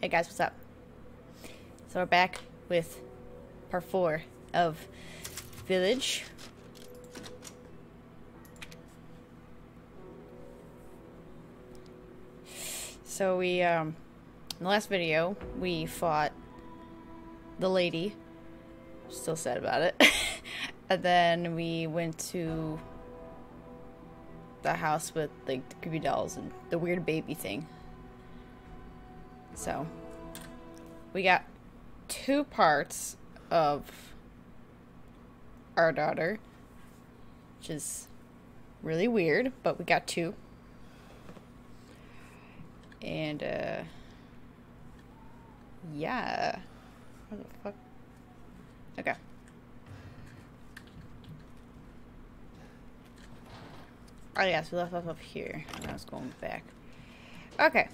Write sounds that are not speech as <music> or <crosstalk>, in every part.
Hey guys, what's up? So we're back with part four of Village. So we, um, in the last video, we fought the lady. Still sad about it. <laughs> and then we went to the house with like the creepy dolls and the weird baby thing. So we got two parts of our daughter, which is really weird, but we got two. And uh yeah. What the fuck? Okay. Oh yes, we left off up here. I was going back. Okay.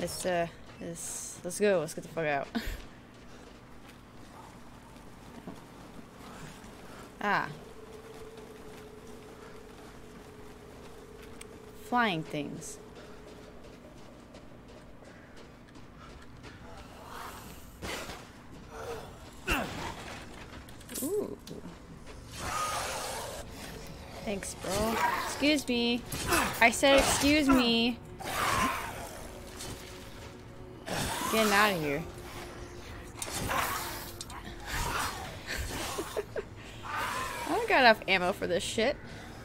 Let's uh let's let's go. Let's get the fuck out. <laughs> ah. Flying things. Ooh. Thanks, bro. Excuse me. I said excuse me. Getting out of here. I don't got enough ammo for this shit.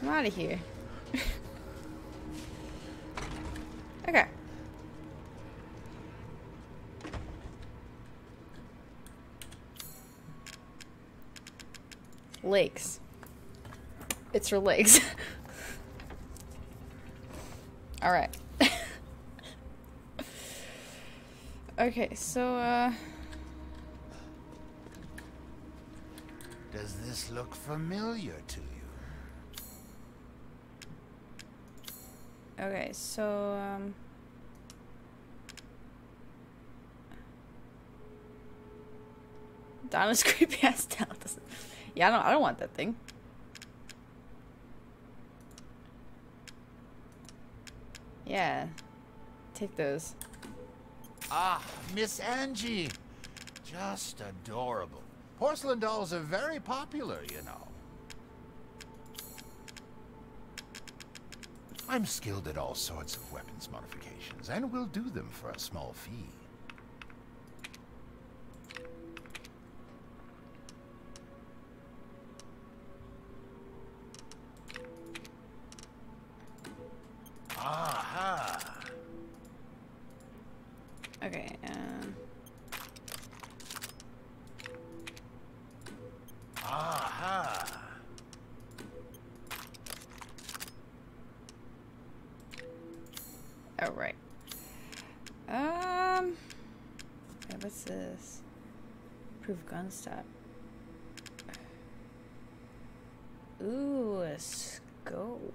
I'm out of here. <laughs> okay. Lakes. It's her legs. <laughs> Alright. Okay, so, uh... Does this look familiar to you? Okay, so, um... Donna's <laughs> creepy ass down. Yeah, I don't, I don't want that thing. Yeah. Take those. Ah, Miss Angie. Just adorable. Porcelain dolls are very popular, you know. I'm skilled at all sorts of weapons modifications, and will do them for a small fee. Aha! Okay, um... Aha! Oh, right. Um... Okay, what's this? Proof gun stop. Ooh, a scope.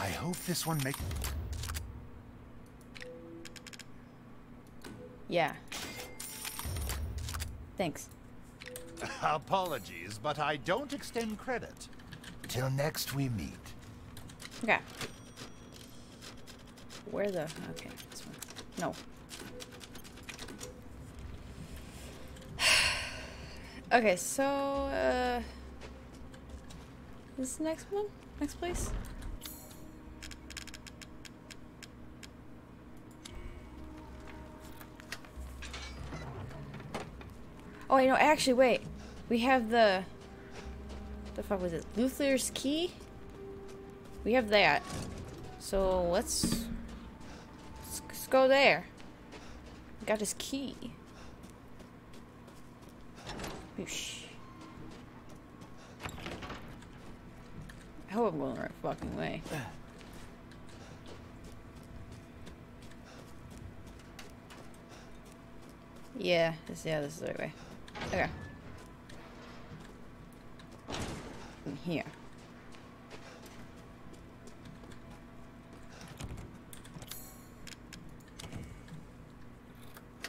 I hope this one makes. Yeah. Thanks. <laughs> Apologies, but I don't extend credit. Till next we meet. Okay. Where the... Okay, this one. No. Okay, so, uh... This next one? Next place? Oh, I know. Actually, wait. We have the... The fuck was it? Luther's key? We have that. So let's, let's, let's go there. Got his key. Boosh. I hope I'm going the right fucking way. Yeah, this yeah, this is the right way. Okay. In here.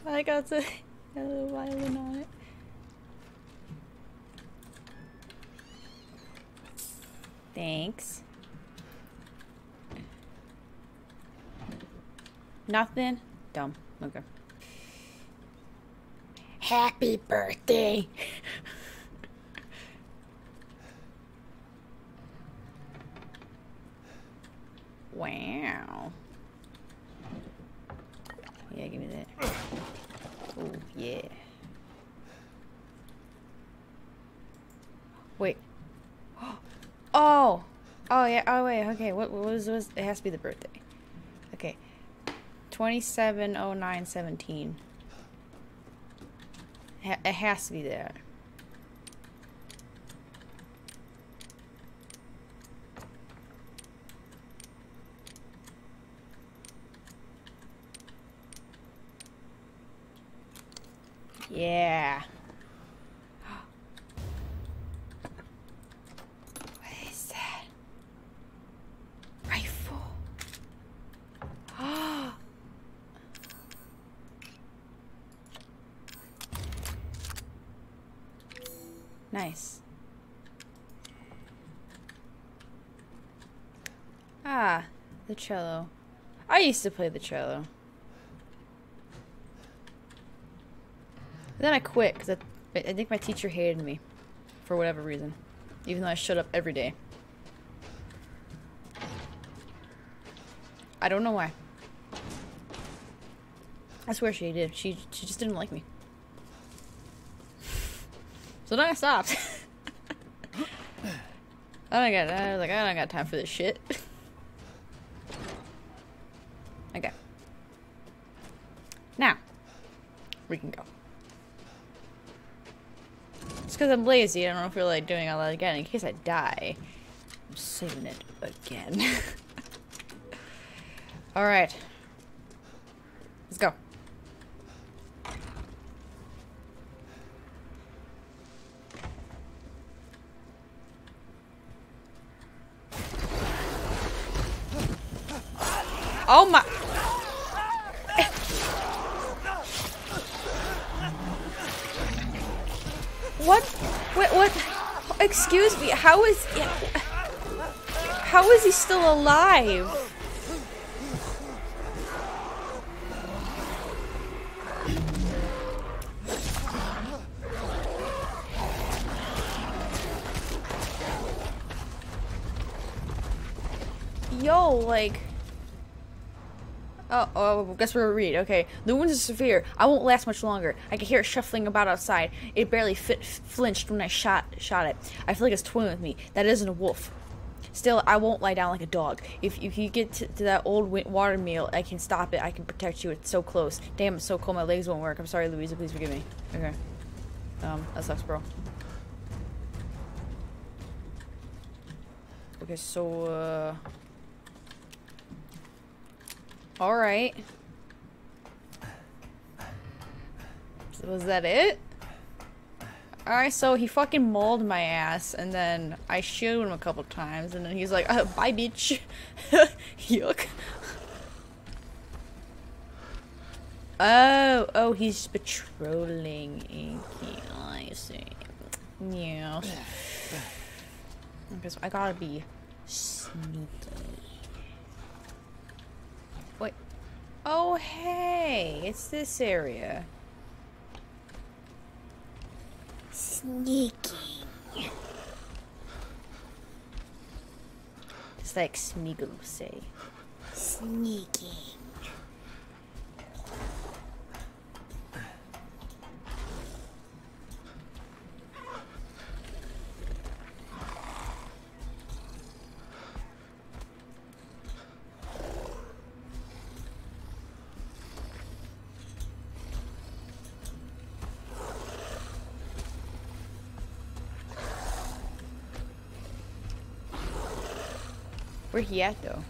I got the, <laughs> got the violin on it. Thanks. Nothing? Dumb. Okay. Happy birthday! wow. Yeah, give me that. Oh, yeah. Wait. Oh! Oh, yeah. Oh, wait. Okay. What, what was, was... It has to be the birthday. Okay. 270917. Ha it has to be there. Yeah. What is that? Rifle. nice. Ah, the cello. I used to play the cello. Then I quit because I, I think my teacher hated me for whatever reason, even though I showed up every day. I don't know why. I swear she did. She she just didn't like me. So then I stopped. <laughs> I don't got. I was like, I don't got time for this shit. <laughs> okay. Now we can go. It's because I'm lazy. I don't feel like doing all that again. In case I die, I'm saving it again. <laughs> Alright. Let's go. Oh my... How is he still alive? Yo, like. Oh, oh, guess we're read. Okay, the wounds are severe. I won't last much longer. I can hear it shuffling about outside. It barely fit, flinched when I shot shot it. I feel like it's toying with me. That isn't a wolf. Still, I won't lie down like a dog. If, if you get to, to that old water meal, I can stop it. I can protect you. It's so close. Damn, it's so cold. My legs won't work. I'm sorry, Luiza. Please forgive me. Okay. Um, that sucks, bro. Okay, so, uh... Alright. So was that it? Alright, so he fucking mauled my ass, and then I showed him a couple times, and then he's like, oh, bye, bitch. <laughs> Yuck. Oh, oh, he's patrolling Inky. I see. Yeah. So I gotta be sneaky. Wait. Oh, hey, it's this area. Sneaking. It's like Smeagol say. Sneaking. Where he at though?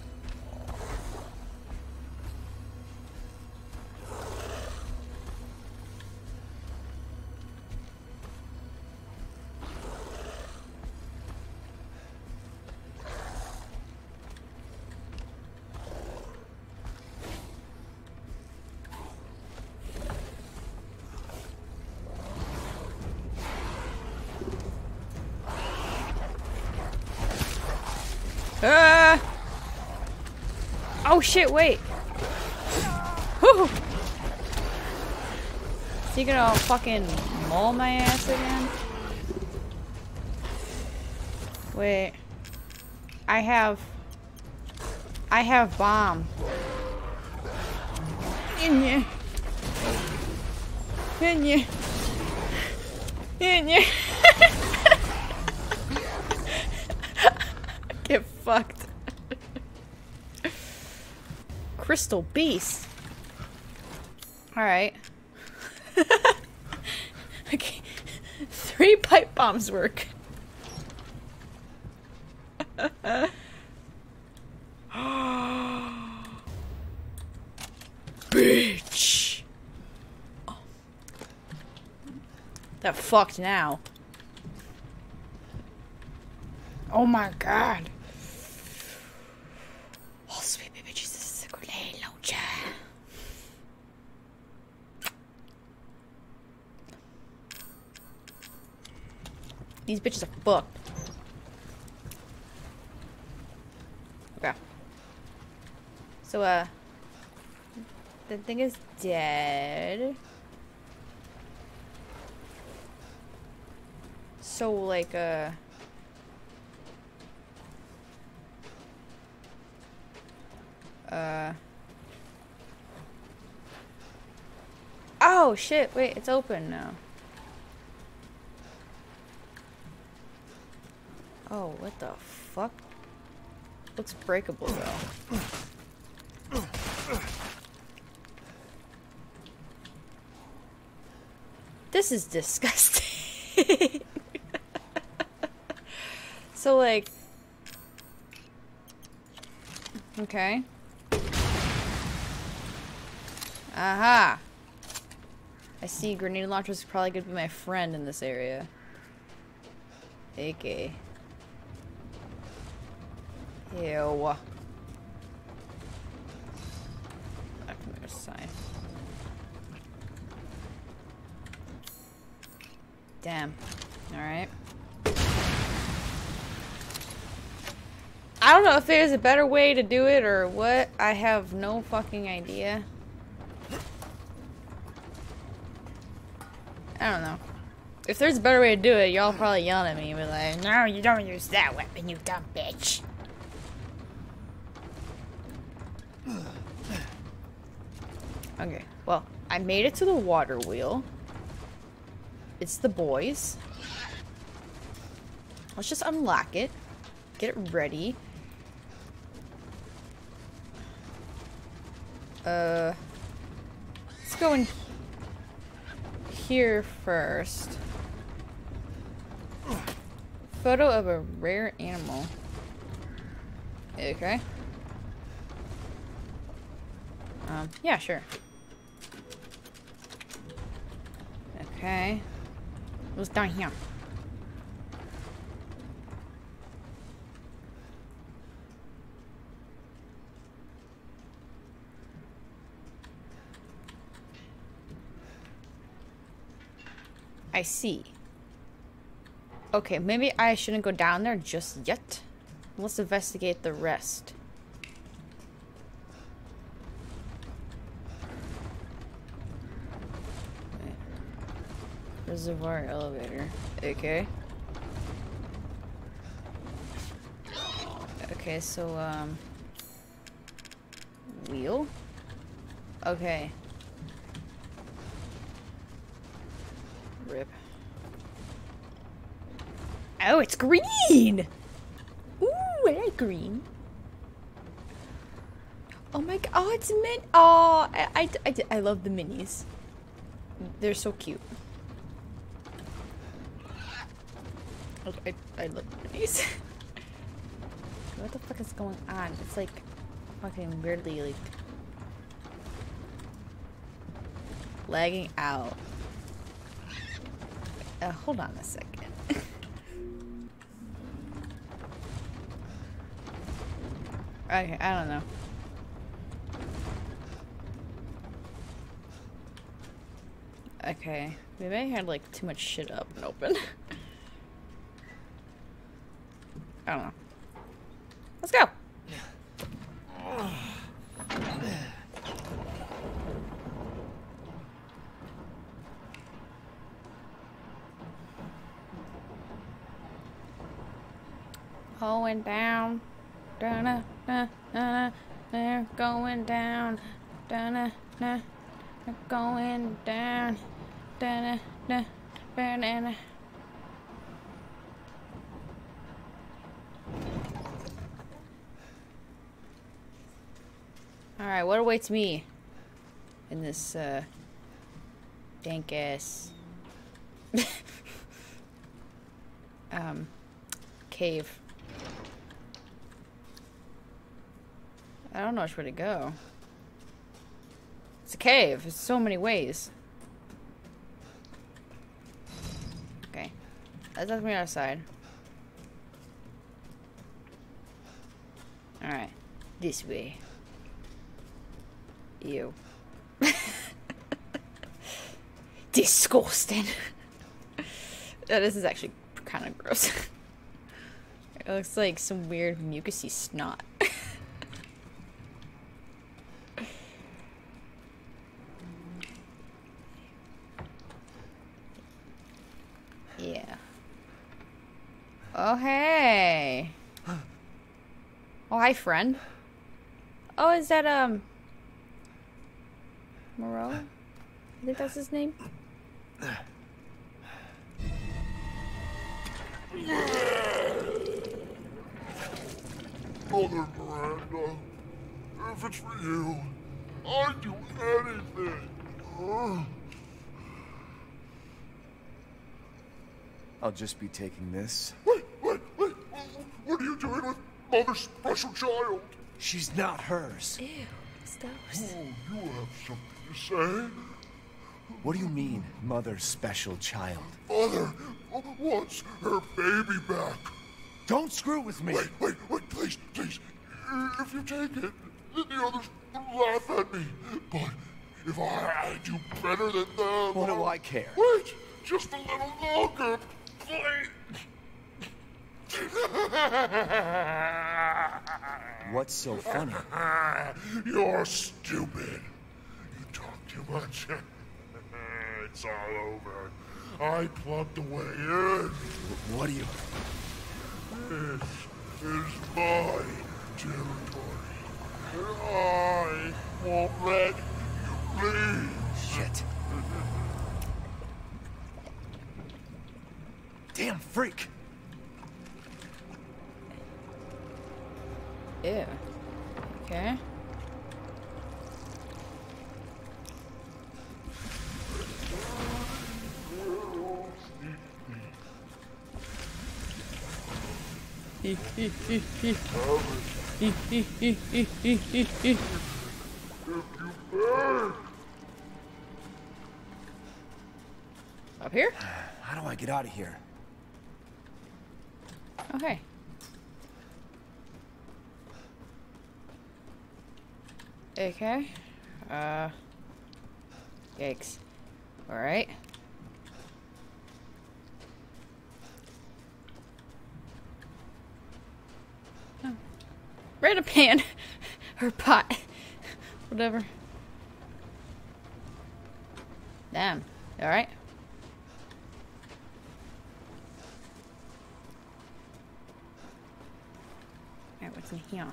Shit, wait. Whew. Is he gonna fucking maul my ass again? Wait. I have... I have bomb. In ya. In ya. In ya. <laughs> Get fucked. Crystal Beast. Alright. <laughs> okay. Three pipe bombs work. <gasps> Bitch. Oh. That fucked now. Oh my god. Oh, sweet baby Jesus, grenade launcher. These bitches are fucked. Okay. So, uh, the thing is dead. So, like, uh, uh, oh shit, wait, it's open now. Oh, what the fuck? Looks breakable though. This is disgusting. <laughs> so like Okay. Aha. I see grenade launchers probably gonna be my friend in this area. AK. Ew. I can make a sign. Damn. Alright. I don't know if there's a better way to do it or what. I have no fucking idea. I don't know. If there's a better way to do it, y'all probably yell at me and be like, No, you don't use that weapon, you dumb bitch. Okay, well, I made it to the water wheel. It's the boys. Let's just unlock it. Get it ready. Uh, let's go in here first. Photo of a rare animal. Okay. Um, yeah, sure. Okay. What's down here? I see. Okay, maybe I shouldn't go down there just yet. Let's investigate the rest. Reservoir elevator. Okay. Okay, so, um... Wheel? Okay. Rip. Oh, it's green! Ooh, I like green. Oh my god, oh, it's min- Oh, I, I, I, I love the minis. They're so cute. I, I love minis. <laughs> what the fuck is going on? It's like fucking weirdly like lagging out. Uh, hold on a second. <laughs> okay, I don't know. Okay, maybe I had like too much shit up and open. <laughs> I don't know. Let's go. Going down. Dun. Awaits me in this, uh, dank ass, <laughs> um, cave? I don't know which way to go. It's a cave. There's so many ways. Okay. That takes me outside. Alright. This way. Ew. <laughs> Disgusting. this is actually kind of gross. it looks like some weird mucusy snot. <laughs> yeah. Oh, hey. <gasps> Oh, hi, friend. Oh, is that, um... Moreau? I think that's his name. Mother Miranda, if it's for you, I'd do anything. I'll just be taking this. Wait, wait, wait. What are you doing with Mother's special child? She's not hers. Ew, it's Oh, you have something to say? What do you mean, mother's special child? Mother wants her baby back. Don't screw with me! Wait, wait, wait, please, please. If you take it, then the others will laugh at me. But if I do better than them... What do I care? Wait, just a little longer, please. What's so funny? <laughs> You're stupid. You talk too much. <laughs> it's all over. I plugged the way in. What do you... This is my territory. And I won't let you leave. Shit. Damn freak! Ew. Okay. Up here? How do I get out of here? Okay. Okay. Uh. Yikes. Alright. Random pan. <laughs> or pot. Whatever. Damn. Alright. Alright, what's in here?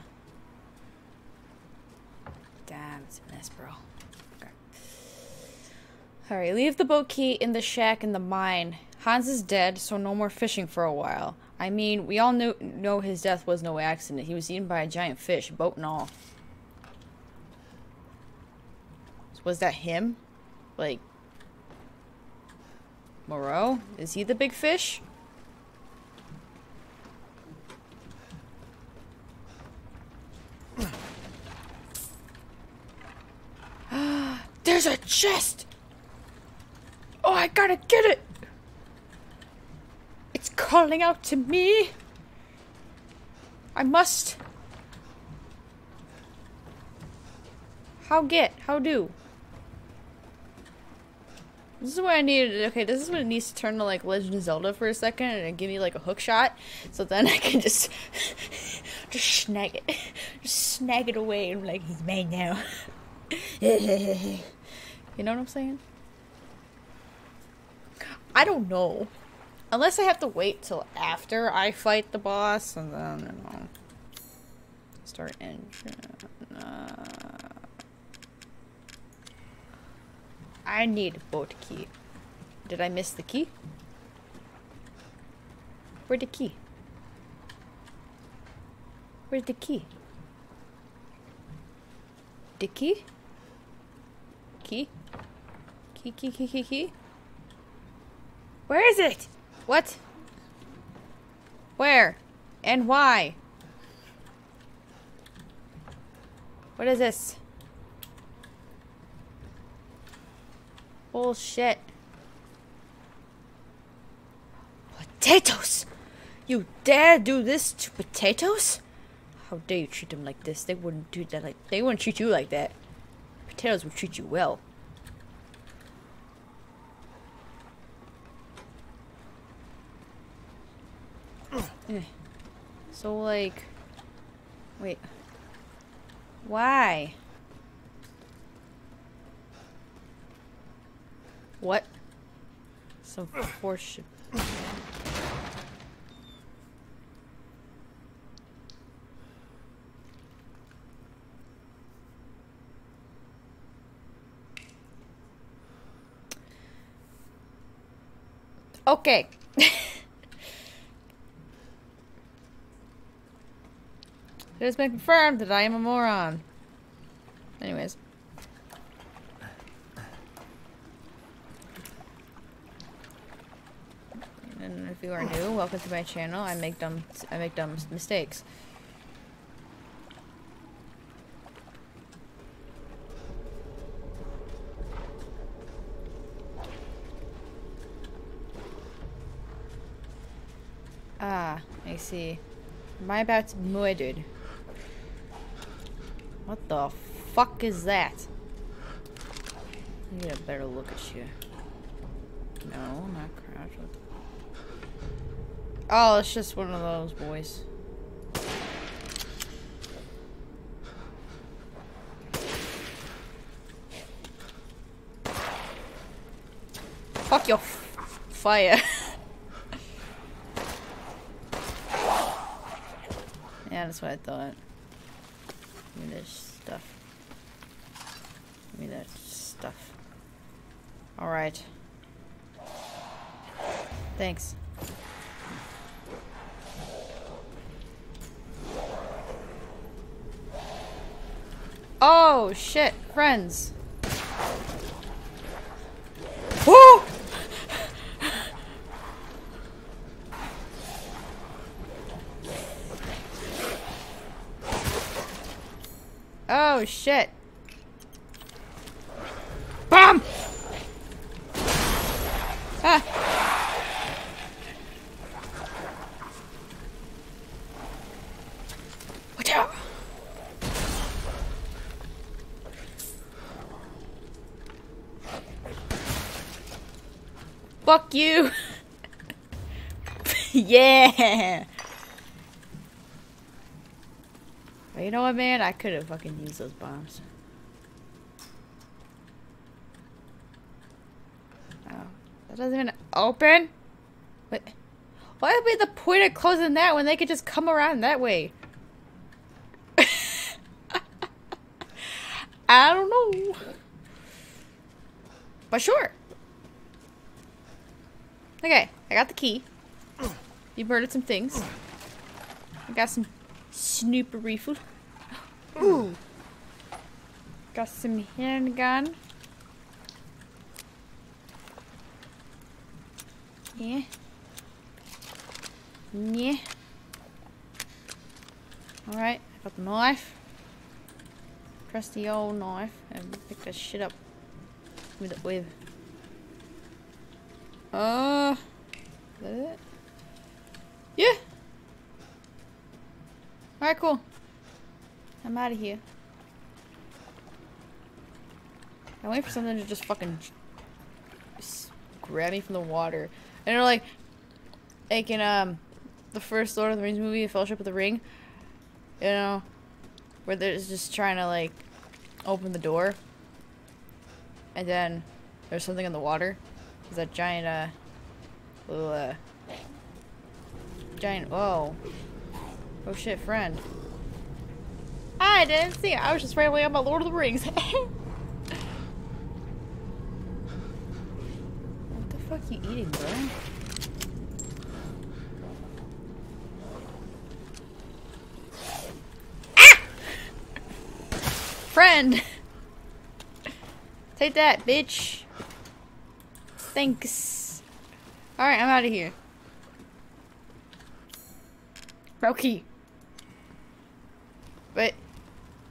Damn, it's a mess, bro. Okay. Alright, leave the boat key in the shack in the mine. Hans is dead, so no more fishing for a while. I mean, we all knew know his death was no accident. He was eaten by a giant fish, boat and all. Was that him? Like Moreau? Is he the big fish? <gasps> There's a chest! Oh, I gotta get it! It's calling out to me! I must. How get? How do? This is what I needed. Okay, this is what it needs to turn to like Legend of Zelda for a second and give me like a hook shot, so then <laughs> I can just just snag it, just snag it away and like he's mine now. <laughs> you know what I'm saying? I don't know. Unless I have to wait till after I fight the boss, and then, you know, start engine. Uh, I need boat key. Did I miss the key? Where'd the key? Where's the key? The key? Key? Key, key, key, key, key? Where is it? What? Where? And why? What is this? Bullshit. Potatoes! You dare do this to potatoes? How dare you treat them like this? They wouldn't do that like they wouldn't treat you like that. Potatoes would treat you well. So like wait. Why? What? Some force ship. Okay. <laughs> It has been confirmed that I am a moron. Anyways. And if you are new, welcome to my channel. I make dumb I make dumb mistakes. Ah, I see. Am I about to murdered? What the fuck is that? Need a better look at you. No, not crouch. Oh, it's just one of those boys. Fuck your fire. <laughs> yeah, that's what I thought. Give me this stuff. Give me that stuff. Alright. Thanks. Oh, shit. Friends. Woo! Oh, shit. Bomb! Ah. Watch out! Fuck you! yeah! But you know what, man? I could have fucking used those bombs. Oh, that doesn't even open? What? What would be the point of closing that when they could just come around that way? <laughs> I don't know. But sure. Okay, I got the key. You murdered some things. I got some snooper food. Ooh. Got some handgun. Yeah. Yeah. Alright, I got the knife. Trusty old knife. And pick this shit up with it with. Uh, that it? Yeah. Alright, cool. I'm out of here. I wait for something to just fucking s- grab me from the water. And they're like, like in um, the first Lord of the Rings movie, Fellowship of the Ring, you know, where they're just trying to like open the door, and then there's something in the water. There's that giant uh, little uh, giant. Whoa. Oh shit, friend. I didn't see it. I was just rambling about Lord of the Rings. <laughs> what the fuck are you eating, bro? Ah! Friend! Take that, bitch. Thanks. Alright, I'm out of here. Roki. But,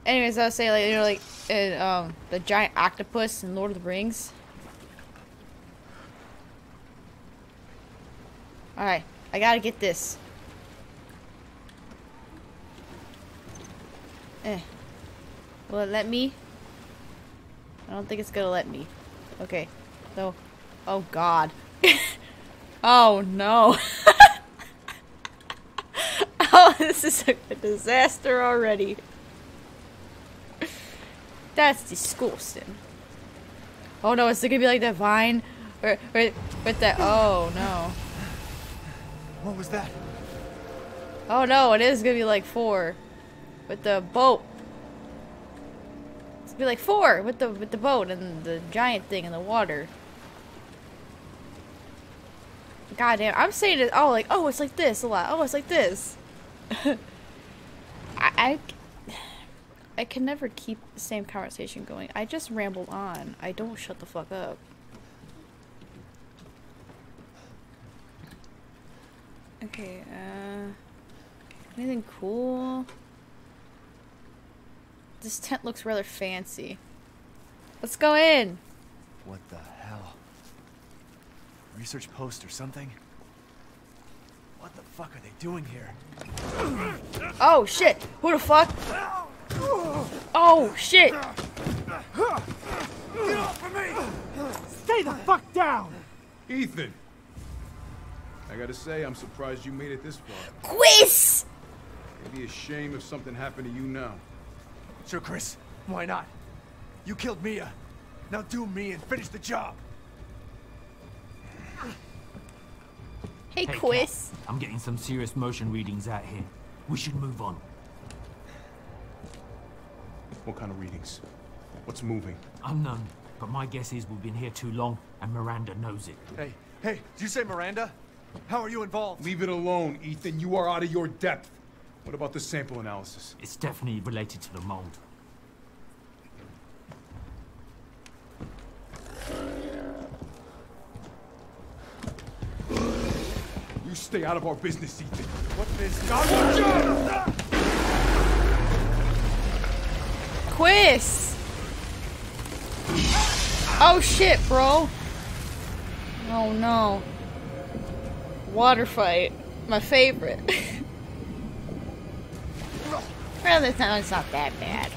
anyways, I was saying, like, you know, like, in, um, the giant octopus in Lord of the Rings. Alright, I gotta get this. Eh. Will it let me? I don't think it's gonna let me. Okay. So, oh god. <laughs> oh no. <laughs> oh, this is a disaster already. That's disgusting. Oh no, is it gonna be like that vine? Or, or with that, oh no. What was that? Oh no, it is gonna be like four. With the boat. It's gonna be like four with the with the boat and the giant thing in the water. God damn, I'm saying it oh like oh it's like this a lot. Oh it's like this. <laughs> I, I I can never keep the same conversation going. I just ramble on. I don't shut the fuck up. Okay, uh anything cool? This tent looks rather fancy. Let's go in. What the hell? Research post or something? What the fuck are they doing here? Oh shit! Who the fuck? Oh shit! Stay the fuck down! Ethan! I gotta say, I'm surprised you made it this far. Chris! It'd be a shame if something happened to you now. Sure, Chris. Why not? You killed Mia. Now do me and finish the job. Hey, Hey, Quiz. Kat, I'm getting some serious motion readings out here. We should move on. What kind of readings? What's moving? Unknown, but my guess is we've been here too long, and Miranda knows it. Hey, hey, did you say Miranda? How are you involved? Leave it alone, Ethan. You are out of your depth. What about the sample analysis? It's definitely related to the mold. You stay out of our business, Ethan. What business? Chris! Oh shit, bro. Oh no. Water fight. My favorite. <laughs> well, this time it's not that bad.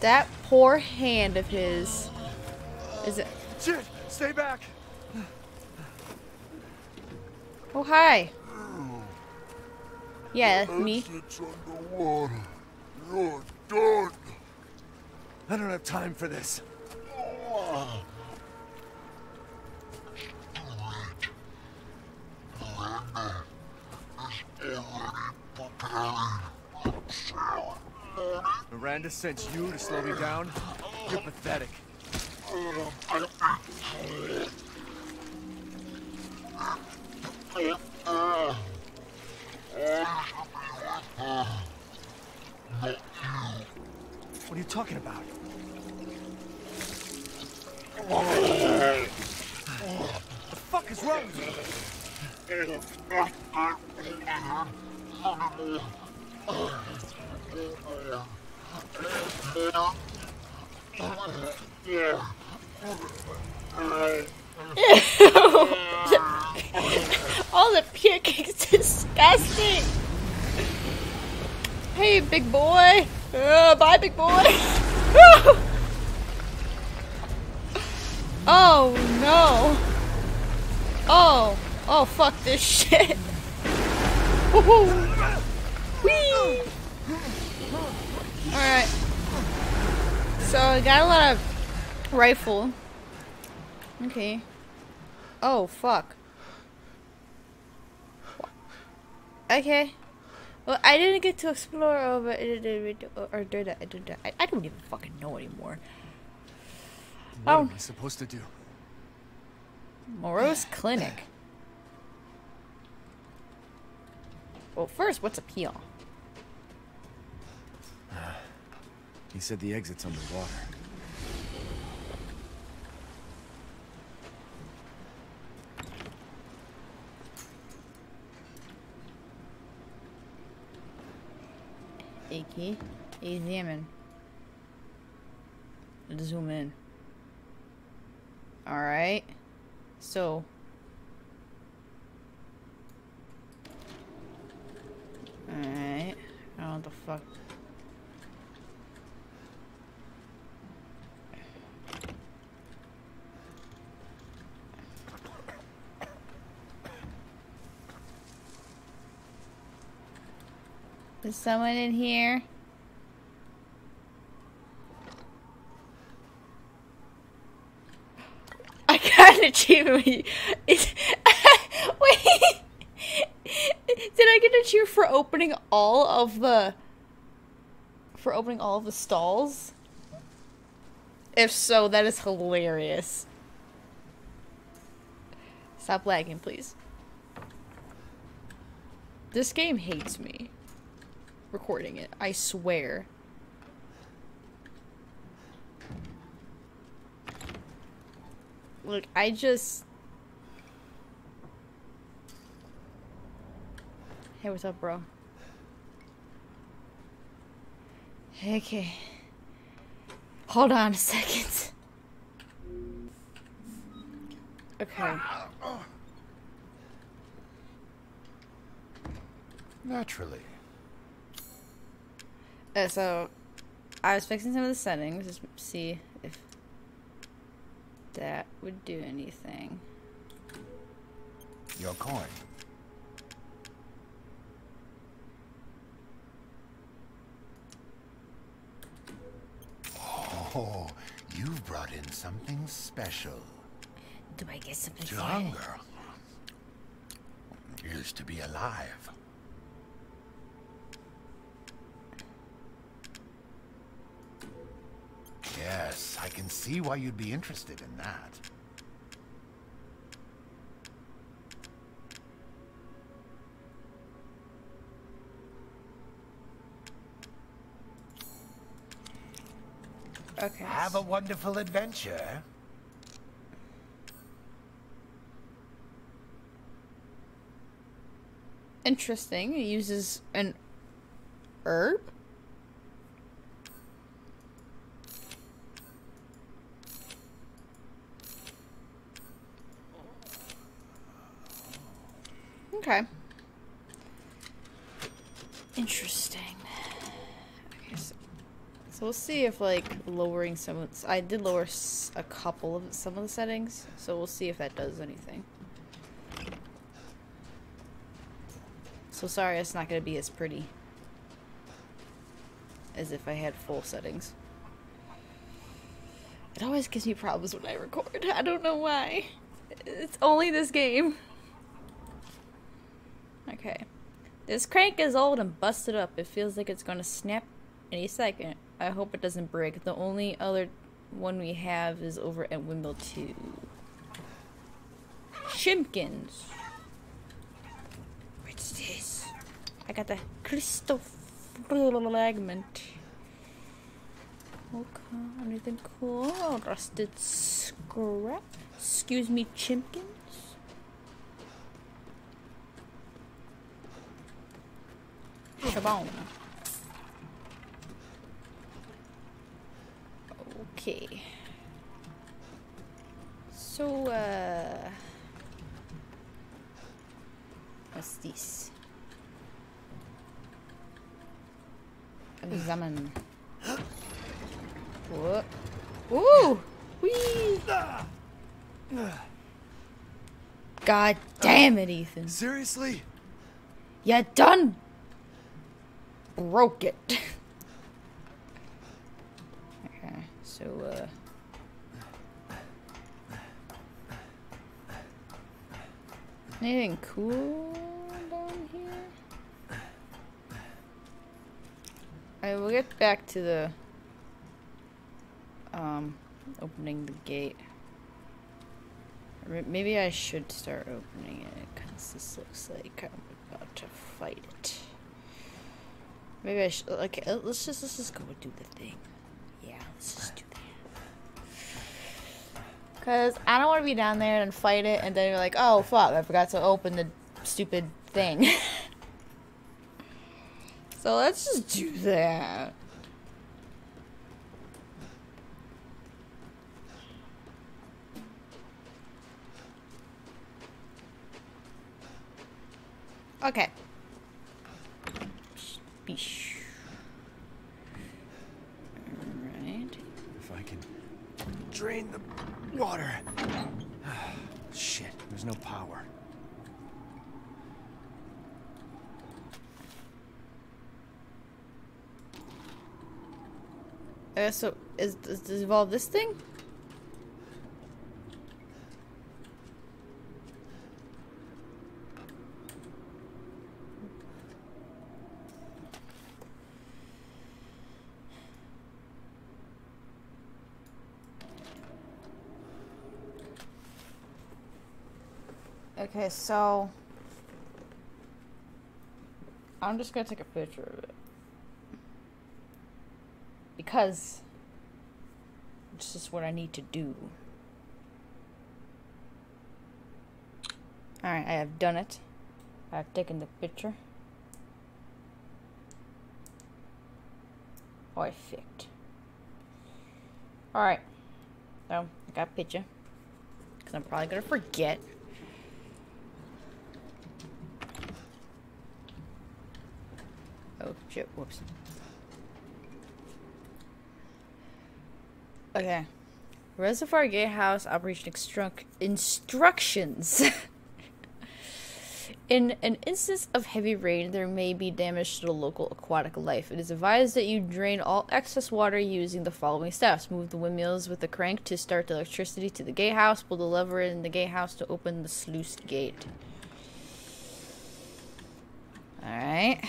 That poor hand of his. Is it. Shit! Stay back! Oh, hi. Yeah, me. It's underwater. You're done. I don't have time for this. Miranda sent you to slow me down? You're pathetic. What are you talking about? the fuck is wrong with you? All the is disgusting. Hey, big boy. Uh, bye, big boy. <laughs> oh no. Oh, oh, fuck this shit. <laughs> Whee. All right. So I got a lot of rifle. Okay. Oh, fuck. Okay. Well, I didn't get to explore over or did I? Did I? I don't even fucking know anymore. What Oh. am um, I supposed to do? Moreau's Clinic. Well, first, what's a peon? <sighs> He said the exit's underwater. Aki. Examine. Let's zoom in. Alright. So. Alright. I don't know what the fuck. Is someone in here? I got an achievement. <laughs> wait. Did I get an achievement for opening all of the for opening all of the stalls? If so, that is hilarious. Stop lagging, please. This game hates me recording it. I swear. Look, I just. Hey, what's up, bro? Okay. Hold on a second. Okay. Naturally. Uh, so, I was fixing some of the settings, just see if that would do anything. Your coin. Oh, you've brought in something special. Do I get something To for it? hunger is to be alive. Yes, I can see why you'd be interested in that. Okay. Have a wonderful adventure. Interesting. It uses an herb? Okay. Interesting. Okay, so, so we'll see if like lowering some of I did lower a couple of some of the settings, so we'll see if that does anything. So sorry it's not going to be as pretty as if I had full settings. It always gives me problems when I record. <laughs> I don't know why. It's only this game. Okay. This crank is old and busted up. It feels like it's going to snap any second. I hope it doesn't break. The only other one we have is over at Windmill 2. Chimkins. What's this? I got the crystal fragment. Okay, anything cool? Rusted scrap. Excuse me, Chimpkins. Okay. So, uh. What's this? Examine. <gasps> What? Ooh! Whee! God damn it, Ethan. Seriously? You done broke it. <laughs> okay, so, uh. Anything cool down here? Alright, we'll get back to the um opening the gate. Maybe I should start opening it because this looks like I'm about to fight it. Maybe I should. Okay, uh, let's just let's just go and do the thing. Yeah, let's just do that. Cause I don't want to be down there and fight it, and then you're like, oh fuck, I forgot to open the stupid thing. <laughs> so let's just do that. Okay. Alright. If I can drain the water. <sighs> Shit, there's no power. Uh, so, is, does this involve this thing? Okay, so I'm just gonna take a picture of it because it's just what I need to do. Alright, I have done it. I've taken the picture. Perfect. Alright. So, I got a picture. Because I'm probably going to forget. Oh, shit. Whoops. Okay. Reservoir Gatehouse Operation Extruct Instructions. <laughs> In an instance of heavy rain, there may be damage to the local aquatic life. It is advised that you drain all excess water using the following steps. Move the windmills with the crank to start the electricity to the gatehouse. Pull the lever in the gatehouse to open the sluice gate. Alright.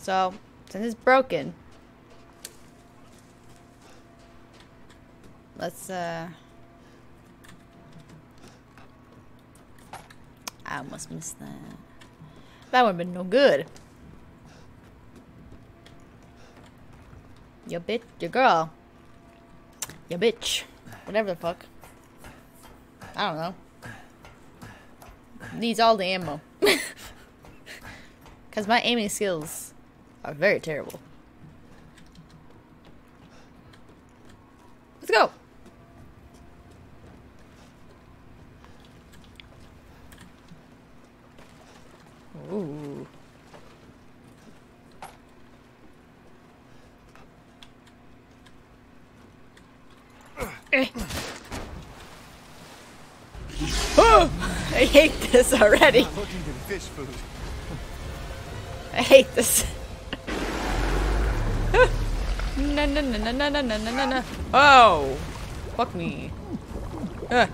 So, since it's broken, let's, uh... I almost missed that. That would have been no good. Your bitch, your girl. Your bitch. Whatever the fuck. I don't know. Needs all the ammo. <laughs> Because my aiming skills are very terrible. Let's go! Ooh. Eh. <laughs> Oh, I hate this already. Looking for fish food. I hate this. No, no, no, no, no, no, no, no. Oh, fuck me. Ugh.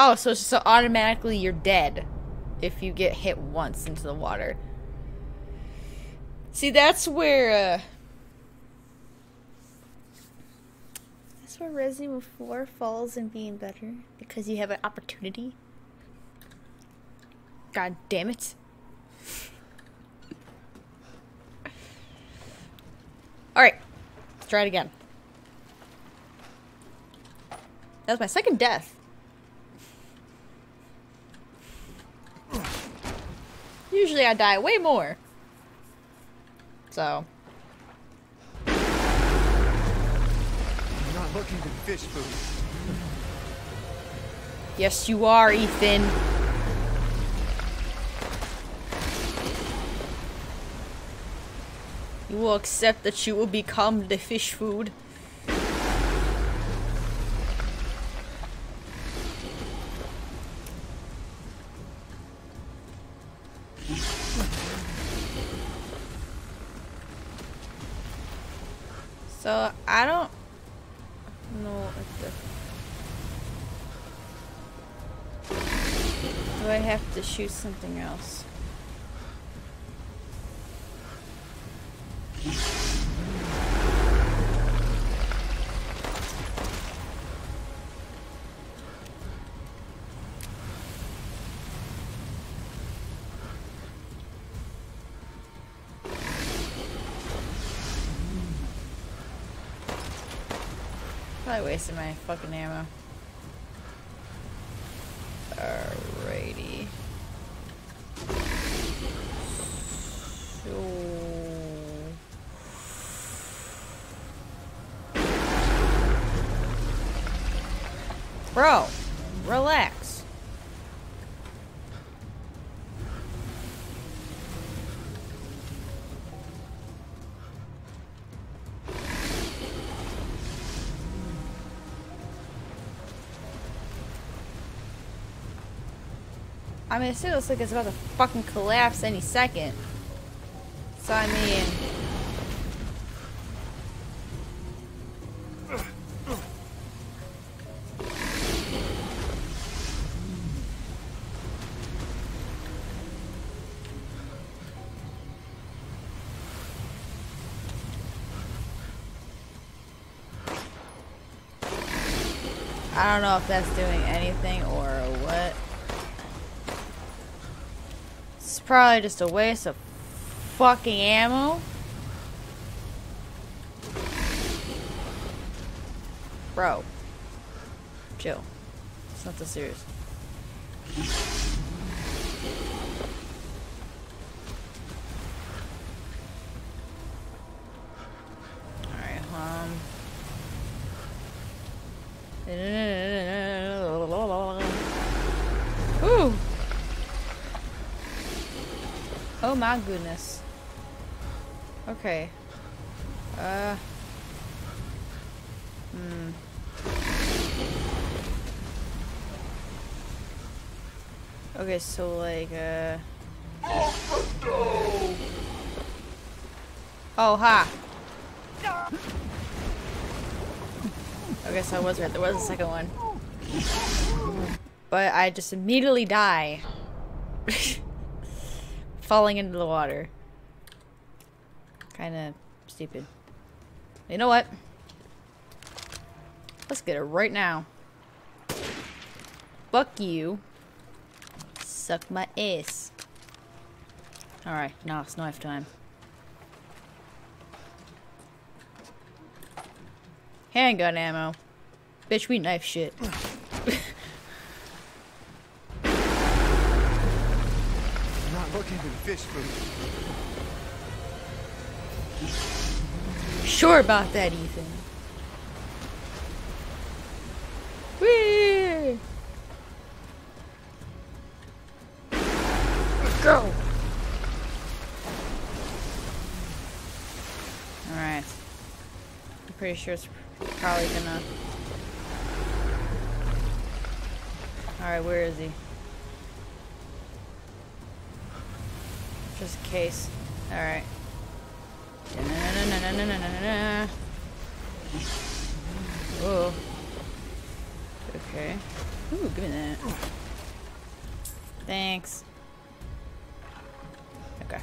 Oh, so so automatically you're dead if you get hit once into the water. See, that's where uh, that's where Resident Evil 4 falls in being better because you have an opportunity. God damn it. Alright. Let's try it again. That was my second death. Usually I die way more. So. I'm not looking for fish food. Yes, you are, Ethan. You will accept that you will become the fish food. So, I don't know what the- Do I have to shoot something else? Wasted my fucking ammo. I mean, it still looks like it's about to fucking collapse any second. So, I mean... I don't know if that's doing anything or what. It's probably just a waste of fucking ammo. Bro. Chill. It's not that serious. My goodness. Okay. Uh. Hmm. Okay, so like, uh. Oh, ha. Okay, so I was right. There was a second one. But I just immediately die. <laughs> Falling into the water. Kinda stupid. You know what? Let's get it right now. Fuck you. Suck my ass. Alright, now it's knife time. Handgun ammo. Bitch, we knife shit. I'm not looking for fish. Sure about that, Ethan. Whee! Go! Alright. I'm pretty sure it's probably gonna... Alright, where is he? just in case. Alright. Whoa. Okay. Ooh, give me that. Thanks. Okay.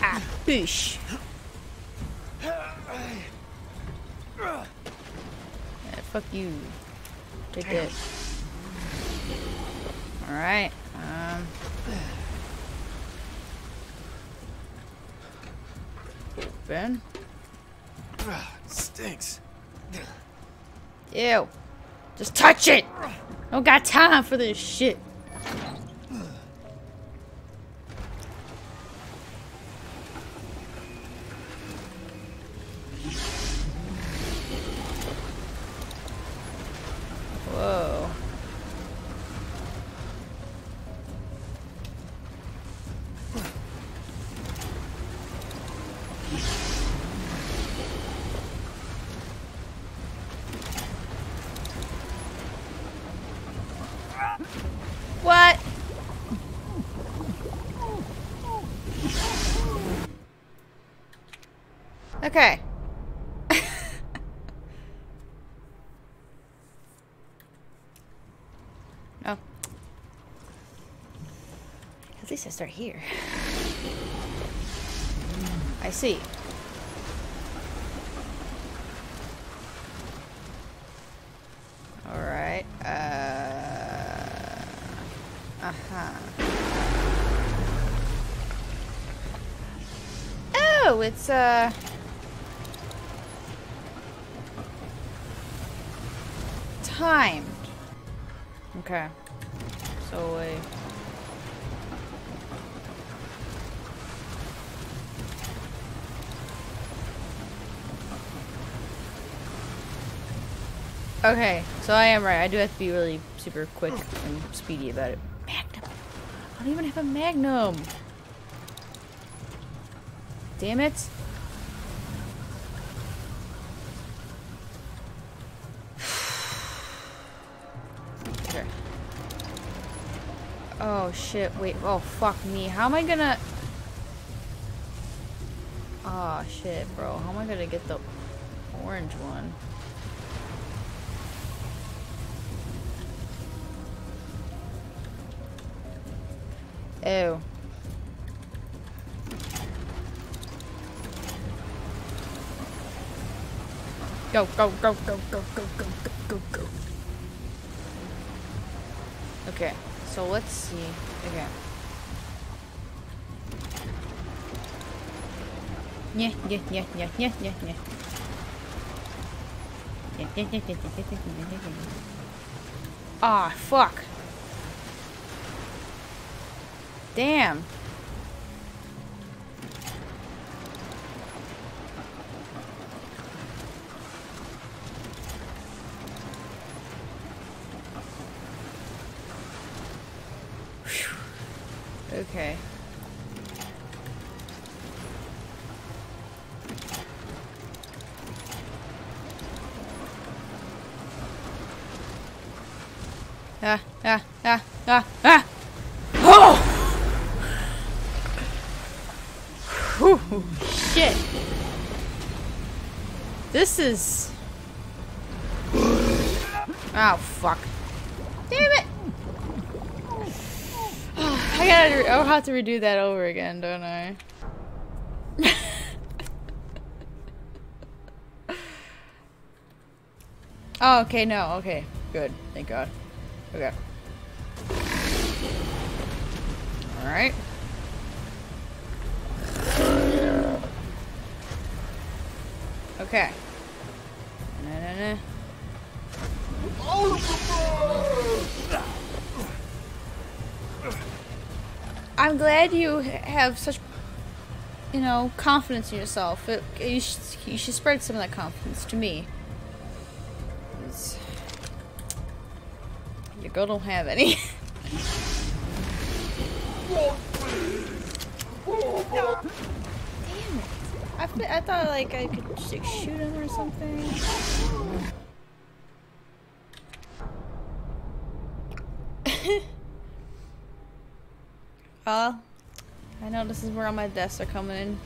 Ah, boosh. Yeah, fuck you. Take that. Alright. Um. Ben? Stinks. Ew. Just touch it! Don't got time for this shit. Okay. <laughs> oh. At least I start here. I see. Alright. Uh. Uh huh. Oh, it's uh. Timed. Okay. So wait. Okay, so I am right. I do have to be really super quick and speedy about it. Magnum. I don't even have a magnum. Damn it. Shit, wait. Oh fuck me. How am I gonna... Oh shit, bro. How am I gonna get the orange one? Ew. Go, go, go, go, go, go, go, go, go, go. Okay, so let's see again. Yeah, yeah, yeah, yeah, yeah, yeah, yeah. Ah, fuck. Damn. Is... Oh, fuck. Damn it! <sighs> I gotta, I'll have to redo that over again, don't I? <laughs> oh, okay, no, okay. Good, thank God. Okay. Alright. Okay. I'm glad you have such, you know, confidence in yourself. It, you, should, you should spread some of that confidence to me. Your girl don't have any. <laughs> Damn it. I, I thought like I could like, shoot him or something. <laughs> well, I know this is where all my deaths are coming in.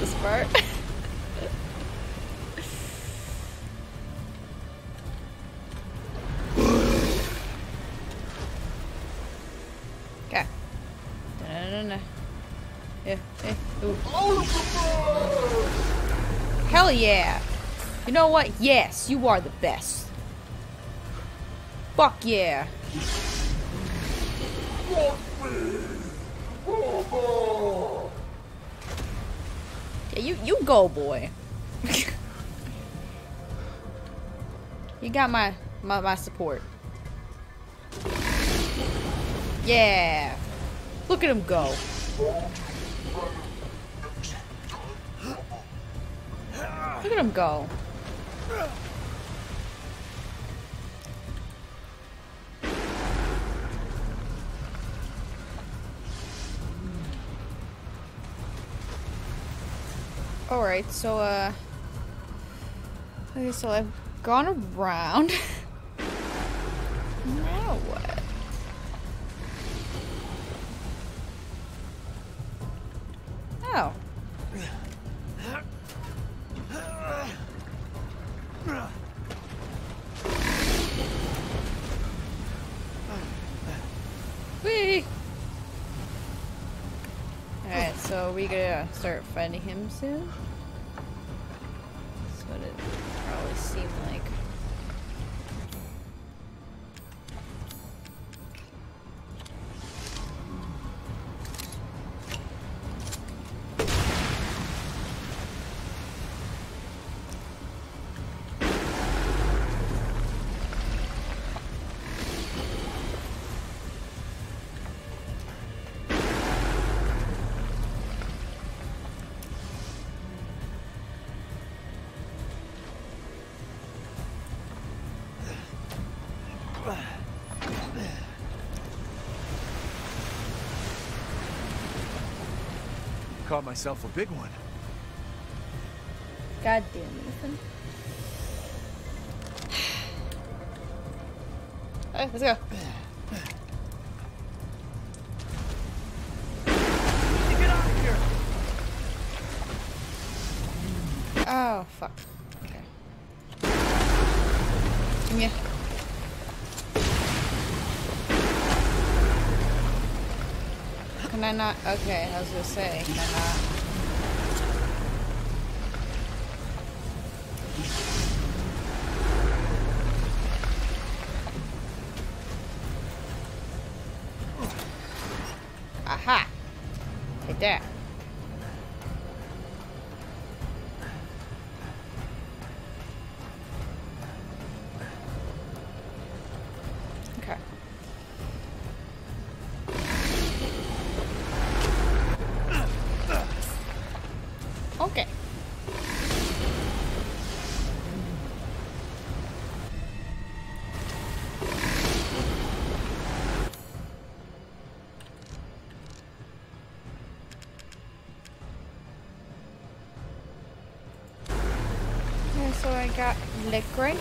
This part. <laughs> You know what? Yes, you are the best. Fuck yeah. Yeah, you you go, boy. <laughs> you got my my my support. Yeah. Look at him go. Look at him go. Alright, so, uh... Okay, so I've gone around. <laughs> now what? Start fighting him soon? Caught myself a big one. God damn Ethan. Alright, let's go. Oh, fuck. Okay. Come here. Can I not? Okay, I was gonna say, can I not? Aha! Right there. Got liquid.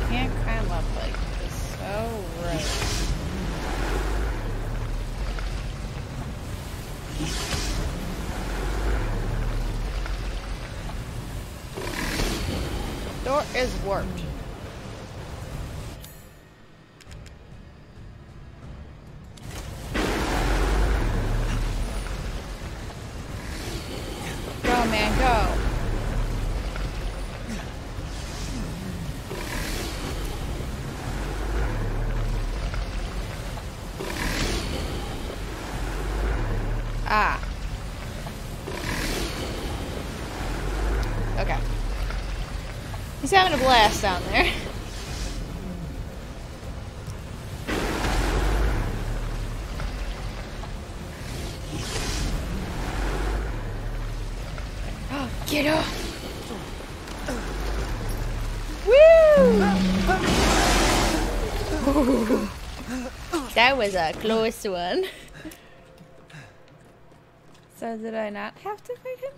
You can't climb up like this. Oh, right. Door is warped. Go, man, go. Ah. Okay. He's having a blast down there. <gasps> Oh, Get up! Woo! that was a close one. so did I not have to fight him?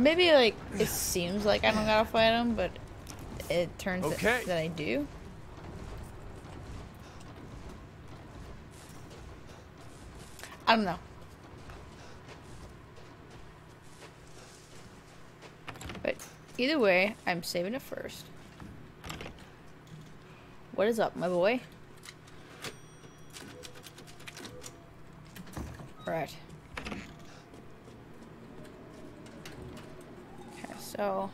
Or maybe like it seems like I don't gotta fight him, but it turns out Okay. that I do. I don't know. But either way, I'm saving it first. What is up, my boy? Right. Okay, so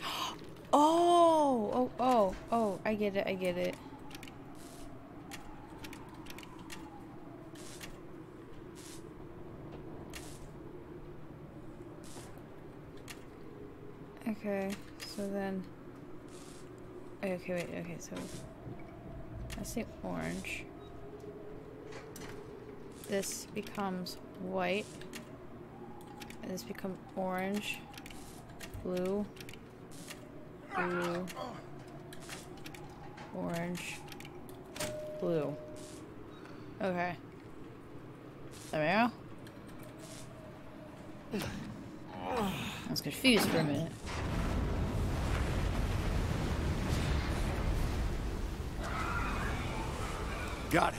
<gasps> Oh, oh, oh, oh, I get it, I get it. Okay, so then. Okay, wait, okay, so. I say orange. This becomes white. And this becomes orange, blue, blue, Orange. Blue. Okay. There we go. <sighs> I was confused for a minute. Got it.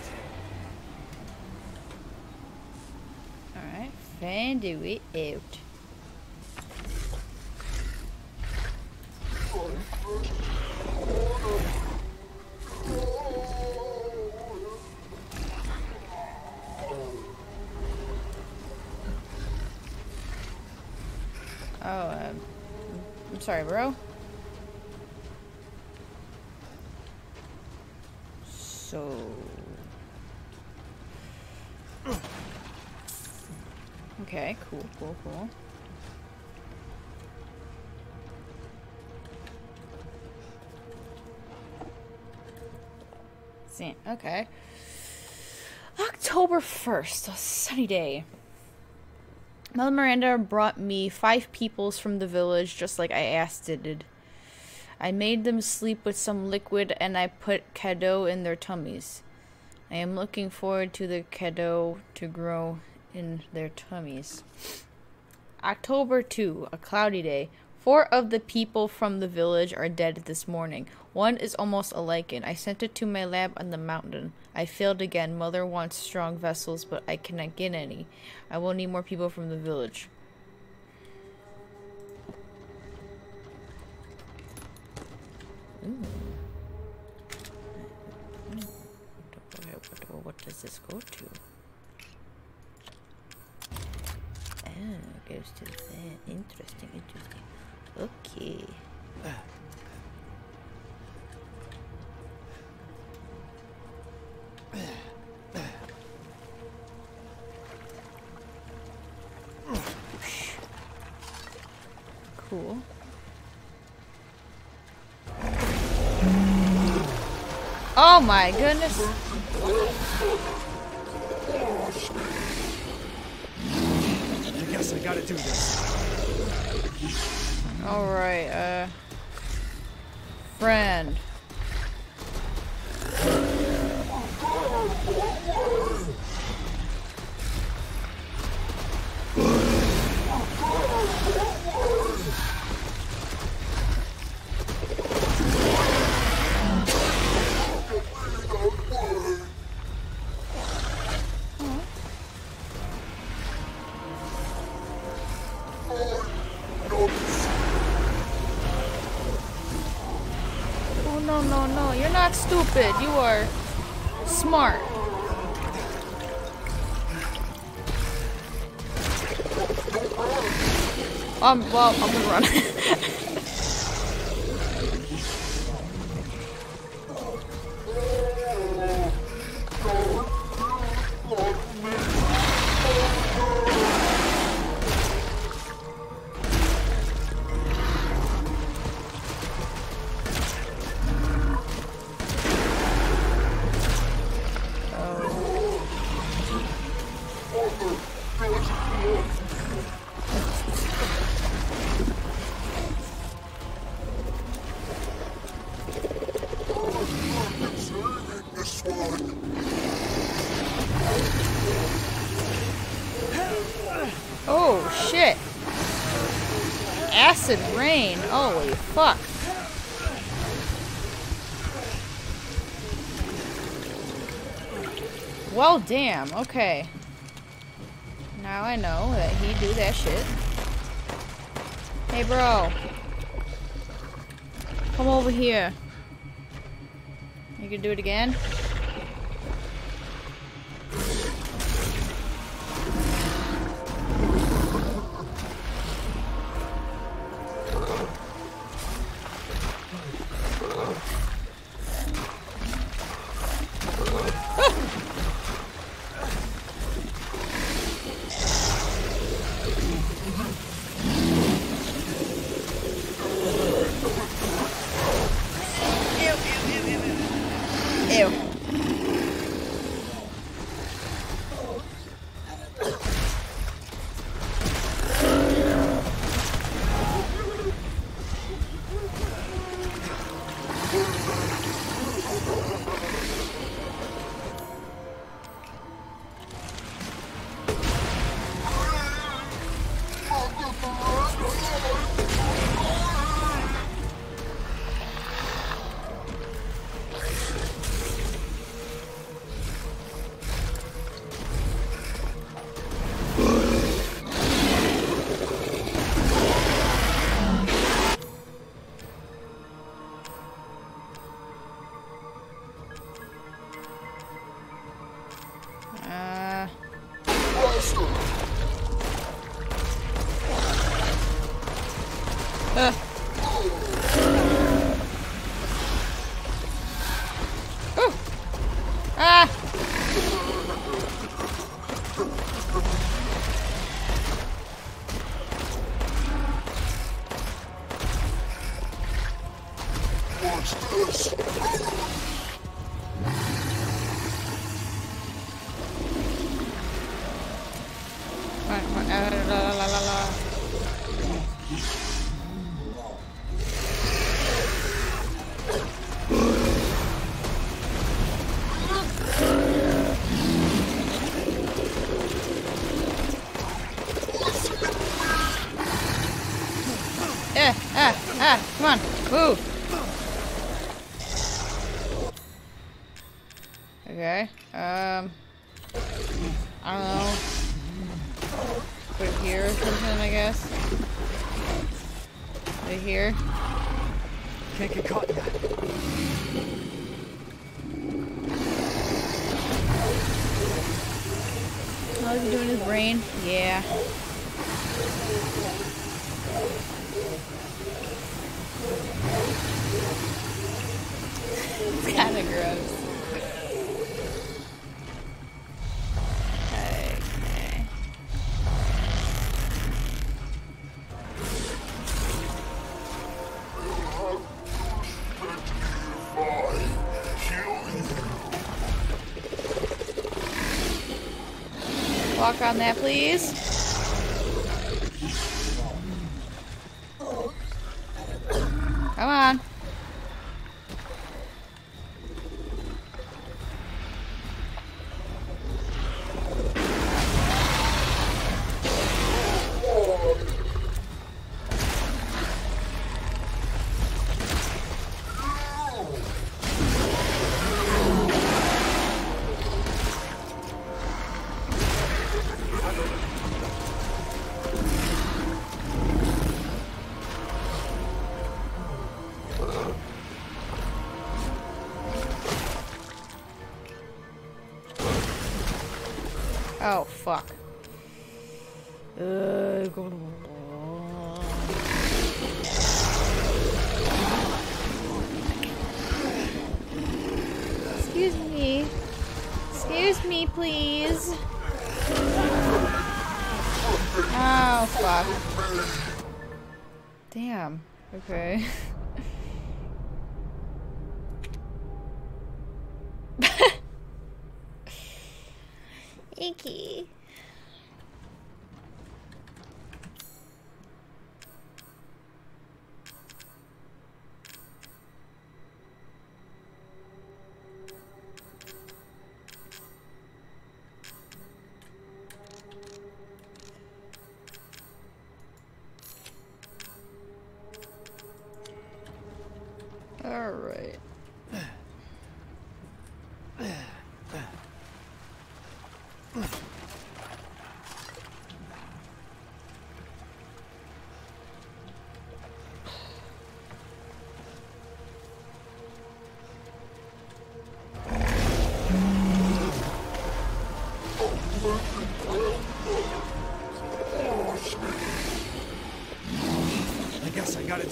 Alright, fan do it out. Oh, um, I'm sorry, bro. So. Okay, cool. See, okay. October 1st, a sunny day. Mother Miranda brought me five peoples from the village, just like I asked it did. I made them sleep with some liquid and I put Cadou in their tummies. I am looking forward to the Cadou to grow in their tummies. October 2, a cloudy day. Four of the people from the village are dead this morning. One is almost a lycan. I sent it to my lab on the mountain. I failed again. Mother wants strong vessels, but I cannot get any. I will need more people from the village. Ooh. What, does this go to? It goes to. Interesting, interesting. Okay. Cool. Oh my goodness. Guess I gotta do this. Alright, uh. Friend. Stupid. You are smart. Um, well, I'm gonna run. <laughs> damn. Okay. Now I know that he do that shit. Hey, bro. Come over here. You can do it again? Here or something, I guess. Right here. Can't get caught in that. Oh, he doing his brain? Yeah. <laughs> it's kind of gross. That, please.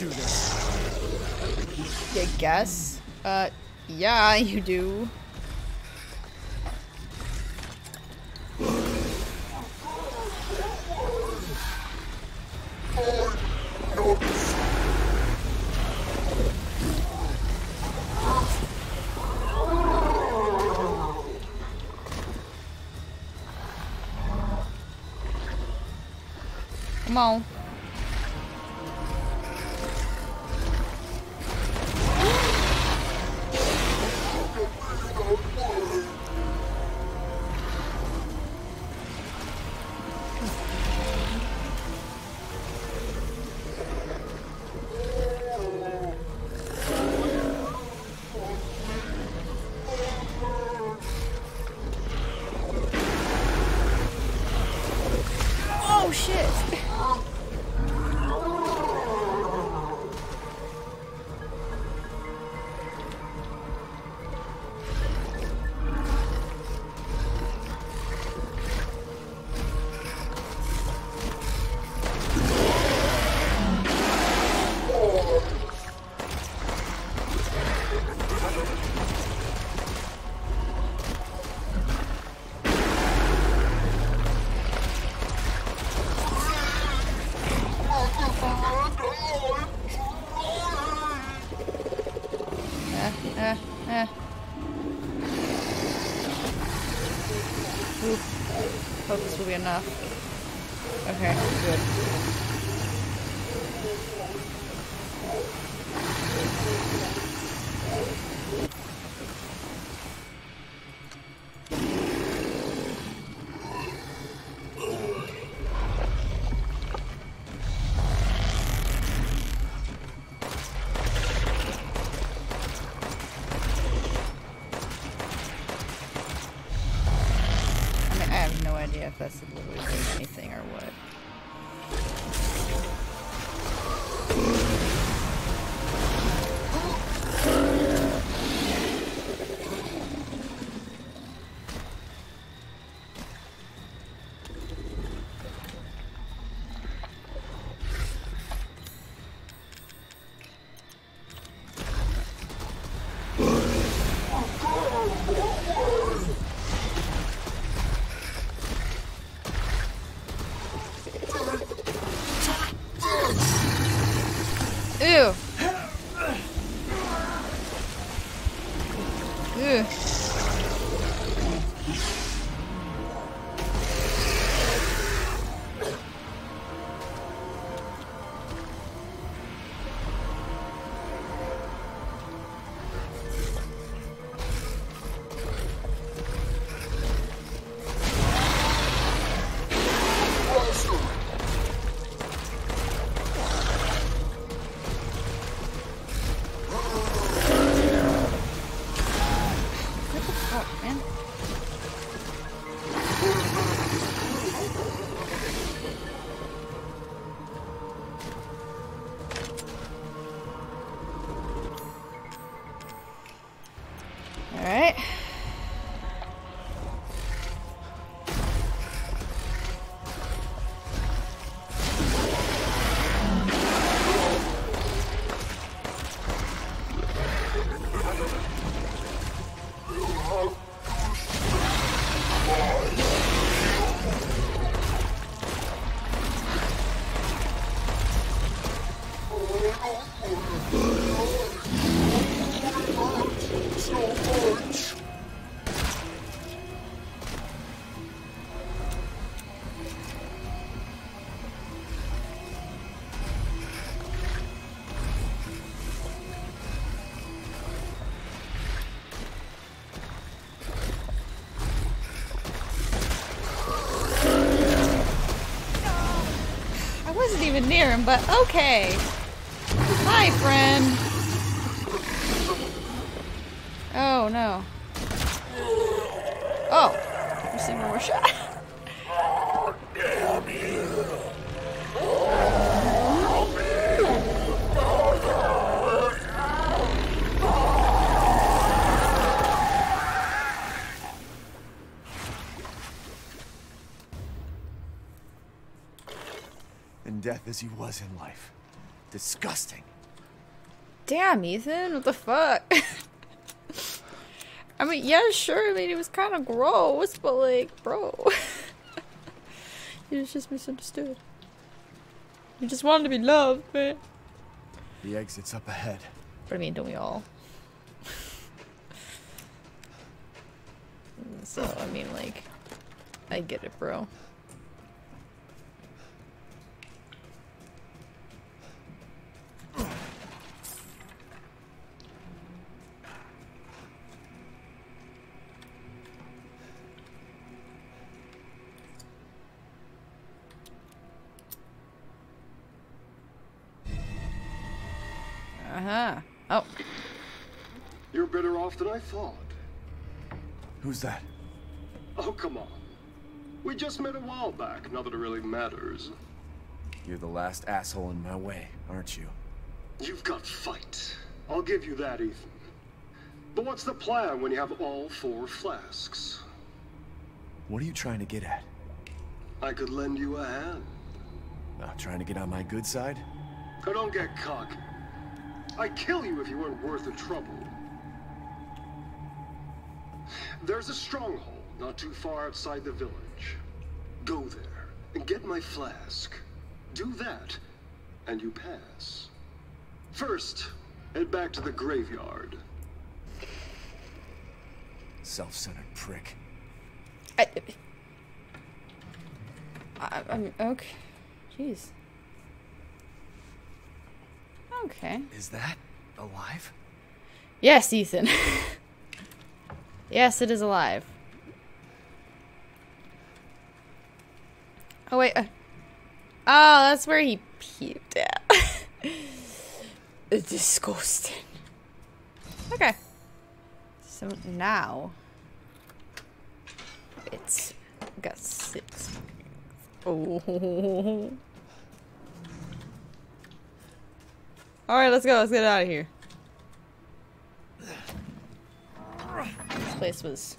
Do this. You guess? Uh, yeah, <laughs> you do. Come on. Enough. I wasn't even near him, but okay. Hi, friend. Oh, no. Oh. You see one more shot. In death as he was in life. Disgusting. Damn, Ethan. What the fuck? <laughs> Mean, yeah, sure. I mean, it was kind of gross, but like, bro. <laughs> he was just misunderstood. You just wanted to be loved, man. The exit's up ahead. But I mean, don't we all? <laughs> so, I mean, like, I get it, bro. Huh. Oh, You're better off than I thought. Who's that? Oh, come on. We just met a while back, not that it really matters. You're the last asshole in my way, aren't you? You've got fight. I'll give you that, Ethan. But what's the plan when you have all four flasks? What are you trying to get at? I could lend you a hand. Uh, trying to get on my good side? Now don't get cocky. I'd kill you if you weren't worth the trouble. There's a stronghold not too far outside the village. Go there and get my flask. Do that, and you pass. First, head back to the graveyard. Self-centered prick. I, I, I'm okay. Jeez. Okay. Is that alive? Yes, Ethan. <laughs> yes, it is alive. Oh wait. Uh, oh, that's where he puked at. <laughs> it's disgusting. Okay. So now it's got six. <laughs> Oh. All right, let's go. Let's get out of here. This place was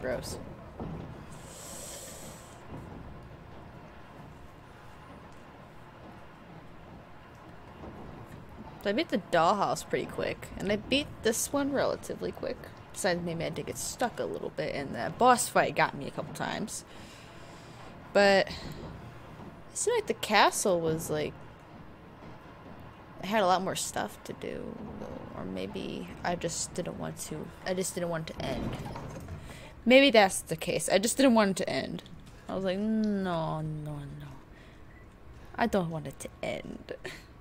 gross. I beat the dollhouse pretty quick, and I beat this one relatively quick. Besides, maybe I did get stuck a little bit, and that boss fight got me a couple times. But it seemed like the castle was like it had a lot more stuff to do, or maybe I just didn't want to. I just didn't want to end. Maybe that's the case. I just didn't want it to end. I was like, mm, no, no, no. I don't want it to end. <laughs>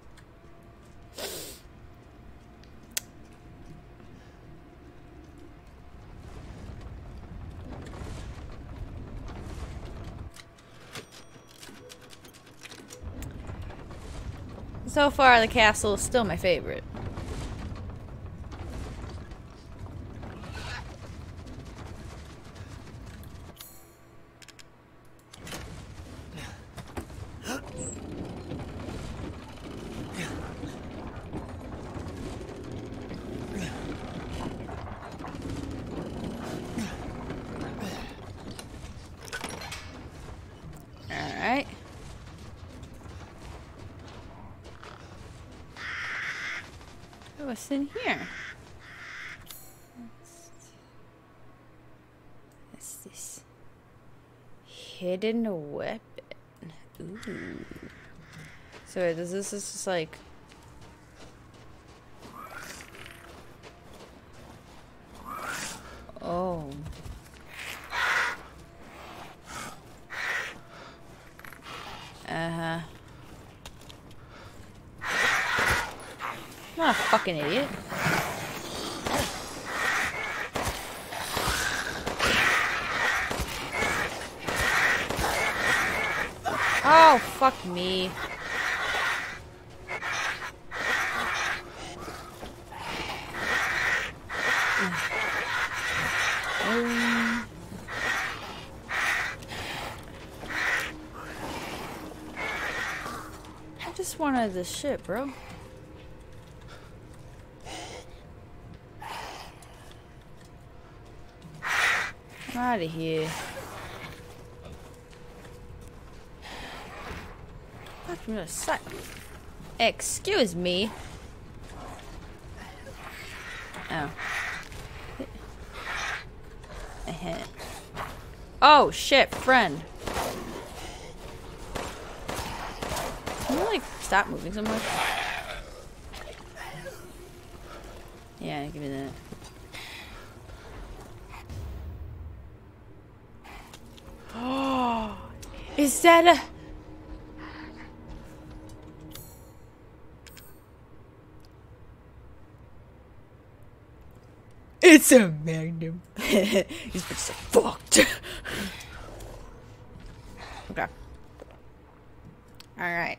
So far, the castle is still my favorite. Alright. Oh, What's in here? What's this? Hidden weapon. Ooh. So does this is just like Oh. Uh-huh. Not a fucking idiot. Oh, fuck me. Um, I just wanted this shit, bro. I'm Out of here. Fuck from the side. Excuse me. Oh. Oh shit, friend. Can you like stop moving so much? Yeah, give me that. <gasps> Is that a... It's a magnum. <laughs> Bitches are fucked. <laughs> okay. Alright.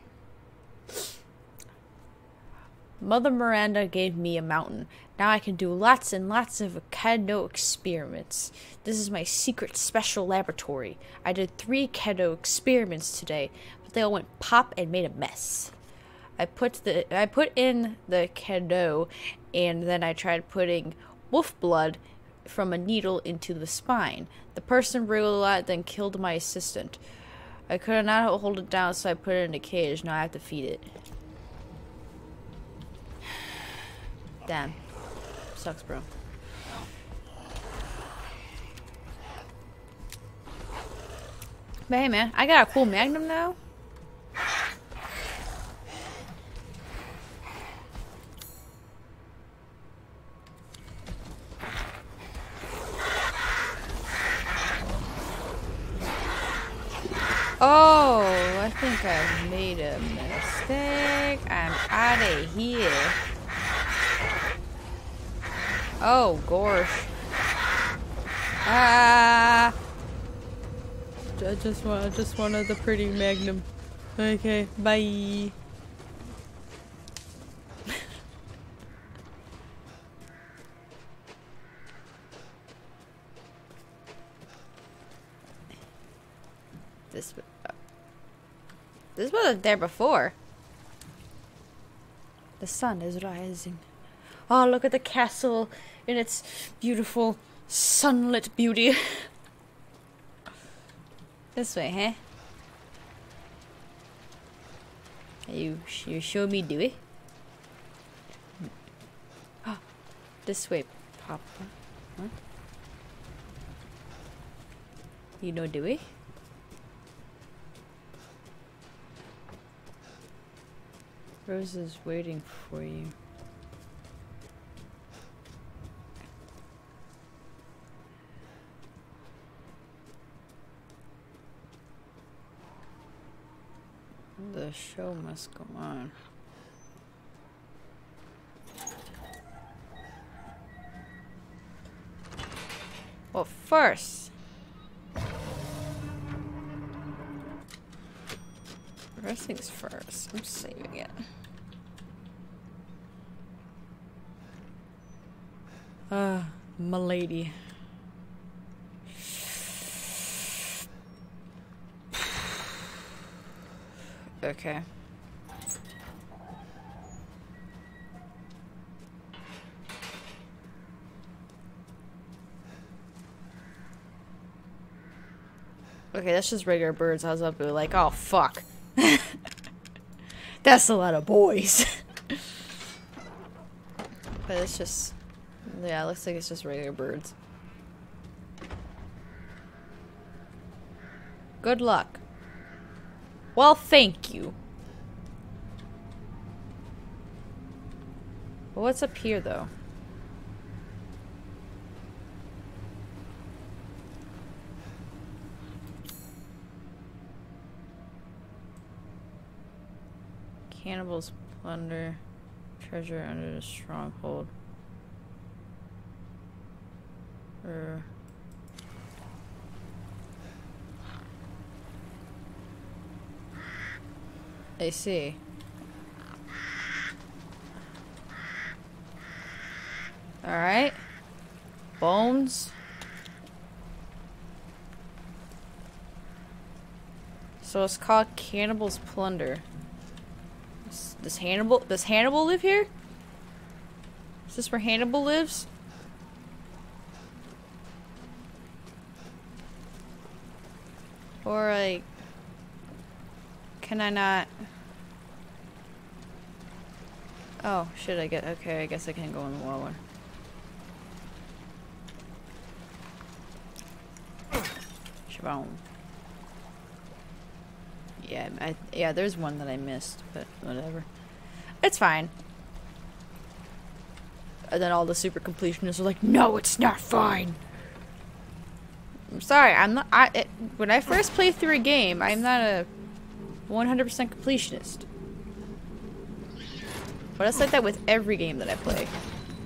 Mother Miranda gave me a mountain. Now I can do lots and lots of Cadou experiments. This is my secret special laboratory. I did three Cadou experiments today, but they all went pop and made a mess. I put the I put in the Cadou, and then I tried putting wolf blood from a needle into the spine. The person wriggled a lot, then killed my assistant. I could not hold it down, so I put it in a cage. Now I have to feed it. Damn. Sucks, bro. But hey, man, I got a cool magnum now. Oh, I think I made a mistake. I'm out of here. Oh, gosh. Ah! I just want, I just wanted the pretty magnum. Okay, bye. this, uh, this wasn't there before. The sun is rising. Oh, look at the castle in its beautiful sunlit beauty. <laughs> this way, huh? You you show me Dewey? Oh, ah, this way, Papa. Huh? You know Dewey? Rose is waiting for you. The show must go on. Well, first. First things first. I'm saving it. Ah, uh, milady. Okay. Okay, that's just regular birds. I was up to like, oh fuck. <laughs> that's a lot of boys. <laughs> but it's just, yeah, it looks like it's just regular birds. Good luck. Well, thank you. what's up here, though? Cannibals plunder treasure under the stronghold. Er. I see. Alright. Bones. So it's called Cannibal's Plunder. Does, Hannibal does Hannibal live here? Is this where Hannibal lives? Or like can I not? Oh, should I get? Okay, I guess I can go in the lower. Shabon. Yeah, I, yeah, there's one that I missed, but whatever. It's fine. And then all the super completionists are like, no, it's not fine. I'm sorry, I'm not, I, it, when I first play through a game, I'm not a 100% completionist. But it's like that with every game that I play.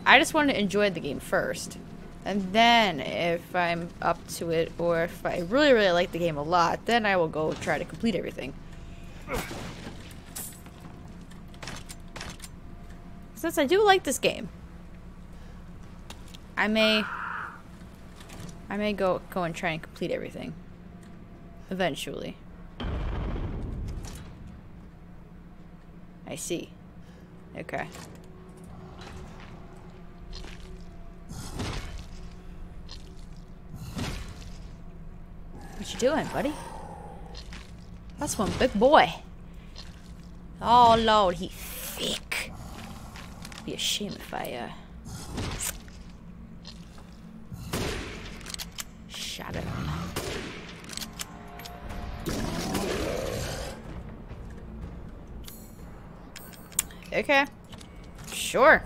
I just want to enjoy the game first. And then, if I'm up to it, or if I really, really like the game a lot, then I will go try to complete everything. Since I do like this game, I may... I may go, go and try and complete everything. Eventually. I see. Okay. What you doing, buddy? That's one big boy. Oh lord, he thick. Be a shame if I uh Okay. Sure.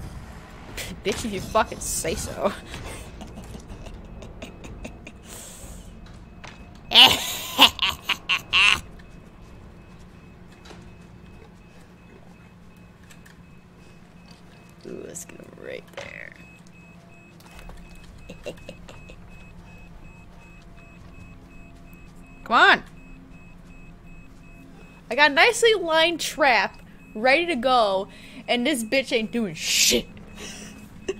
Bitch, if you fucking say so. <laughs> Ooh, let's get him right there. <laughs> Come on! I got a nicely lined trap ready to go, and this bitch ain't doing shit. <laughs>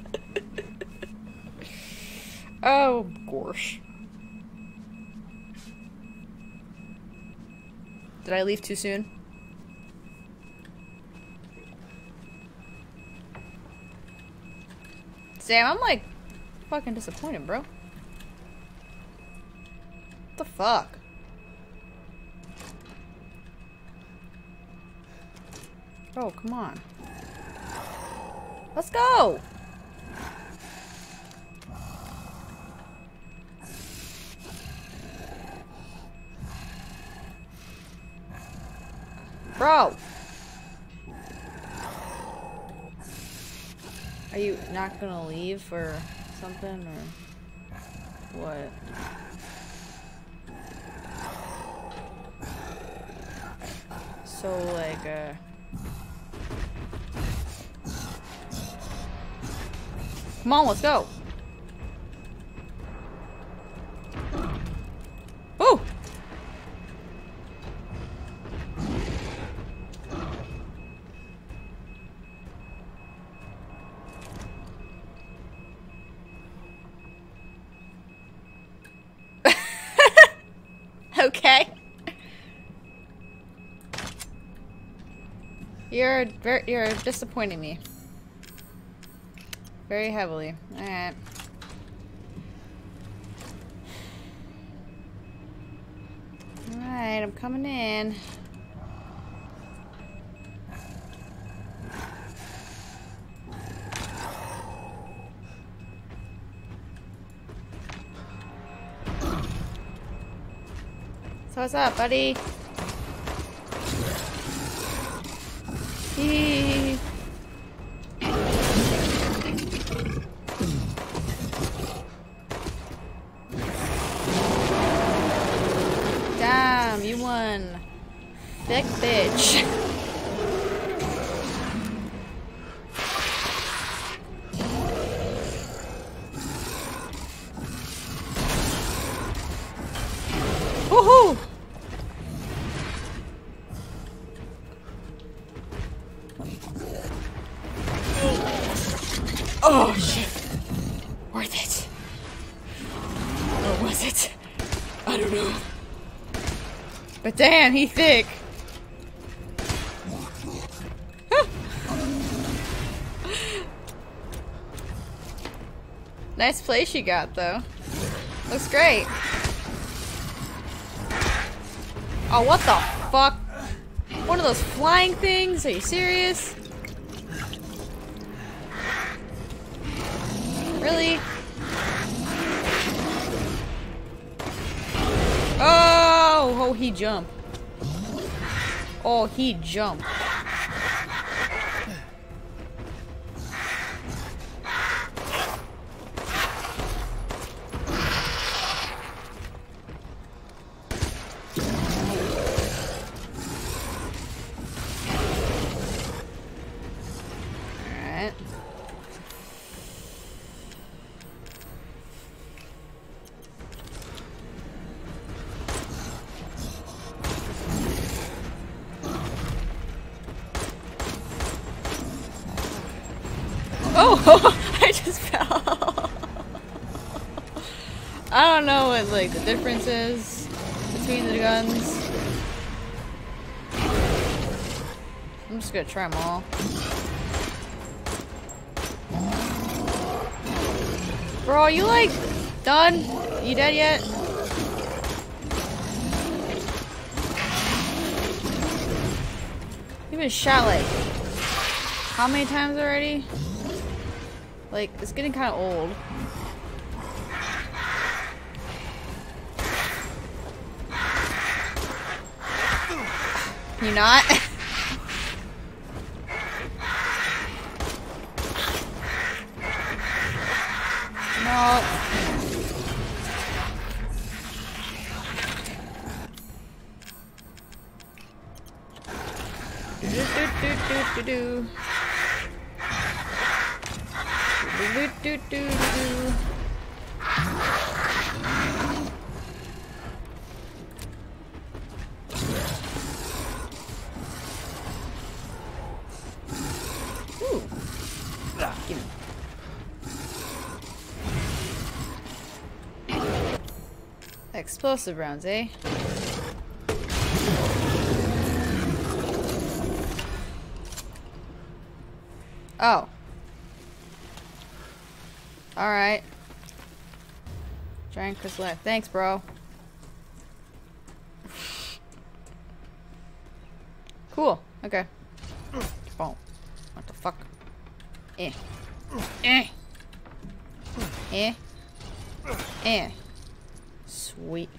oh, gosh. Did I leave too soon? Sam, I'm like fucking disappointed, bro. What the fuck? Oh, come on. Let's go! Bro! Are you not gonna leave or something, or what? So, like, uh... Come on, let's go! Oh! <laughs> okay. You're you're disappointing me. Very heavily. Alright. Alright, I'm coming in. So what's up, buddy? Hee. Damn, he thick. <laughs> Nice place you got though. Looks great. Oh, what the fuck? One of those flying things? Are you serious? Really? Oh, oh, he jumped. Oh, he jumped. What like the difference is between the guns. I'm just gonna try them all. Bro, are you like done? You dead yet? You've been shot like how many times already? Like, it's getting kind of old. You not? <laughs> no. Do do do do do do. Do, do, do, do, do. Ooh. Give me. Explosive rounds, eh? Oh. Alright. Giant crystal left. Thanks, bro. cool. Okay. Oh. What the fuck? Eh. Eh. Eh. Eh. Sweet.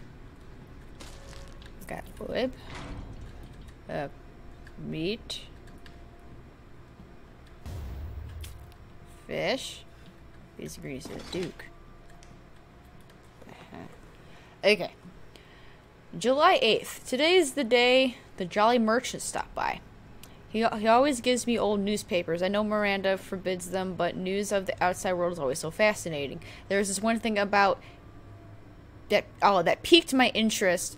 Got whip. Uh, meat. Fish. These agrees to the Duke. Uh-huh. Okay. July 8th. Today is the day the Jolly Merchant stopped by. He, he always gives me old newspapers. I know Miranda forbids them, but news of the outside world is always so fascinating. There's this one thing about that oh that piqued my interest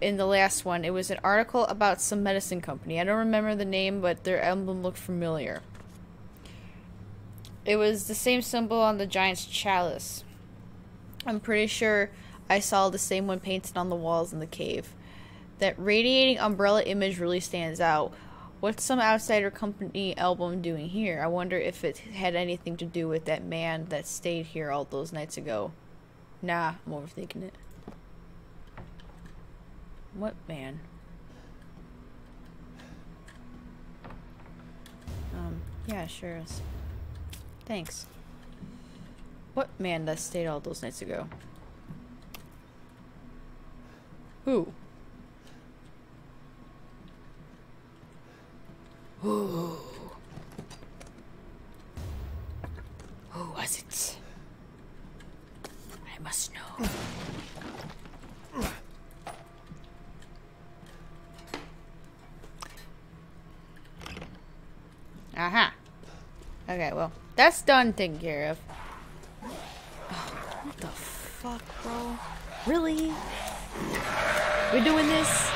in the last one. It was an article about some medicine company. I don't remember the name, but their emblem looked familiar. It was the same symbol on the giant's chalice. I'm pretty sure I saw the same one painted on the walls in the cave. That radiating umbrella image really stands out. What's some outsider company album doing here? I wonder if it had anything to do with that man that stayed here all those nights ago. Nah, I'm overthinking it. What man? Um, yeah, sure. Thanks. What man that stayed all those nights ago? Who? Who? Who was it? I must know. Aha. Okay, well, that's done taken care of. Oh, what the fuck, bro? Really? We doing this?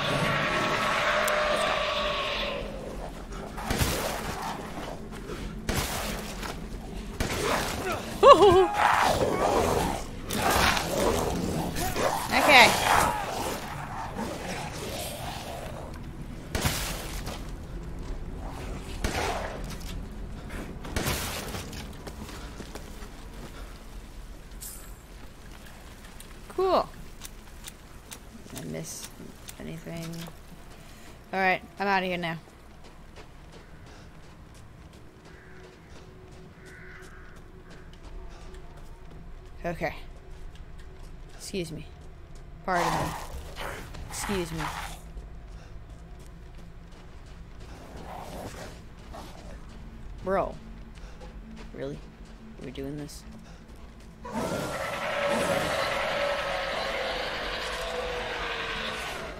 Okay. Cool. Miss anything? Alright, I'm out of here now. Okay. Excuse me. Pardon me. Excuse me. Bro. Really? We're we doing this?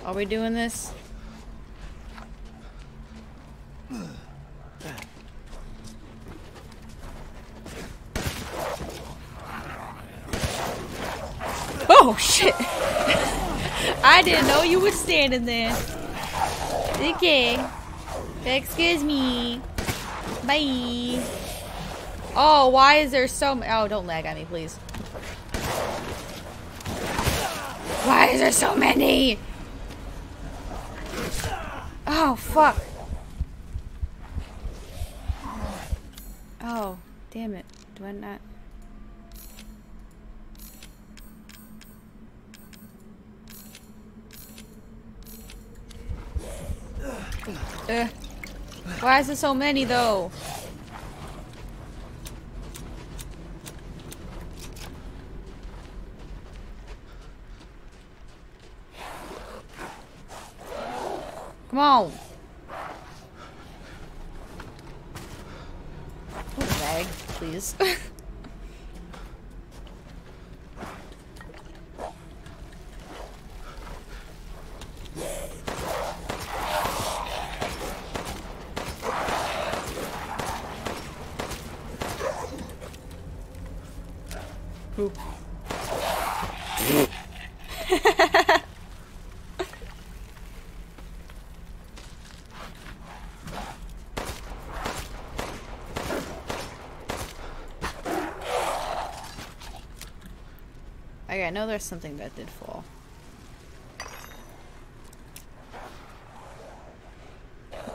Are we doing this? Oh shit! <laughs> I didn't know you were standing there. Okay. Excuse me. Bye. Oh, why is there so Oh, don't lag at me, please. Why is there so many? Oh, fuck. Oh, damn it. Do I not? Ugh. Why is there so many though? On. Bag, please. <laughs> Who? Okay, I know there's something that did fall.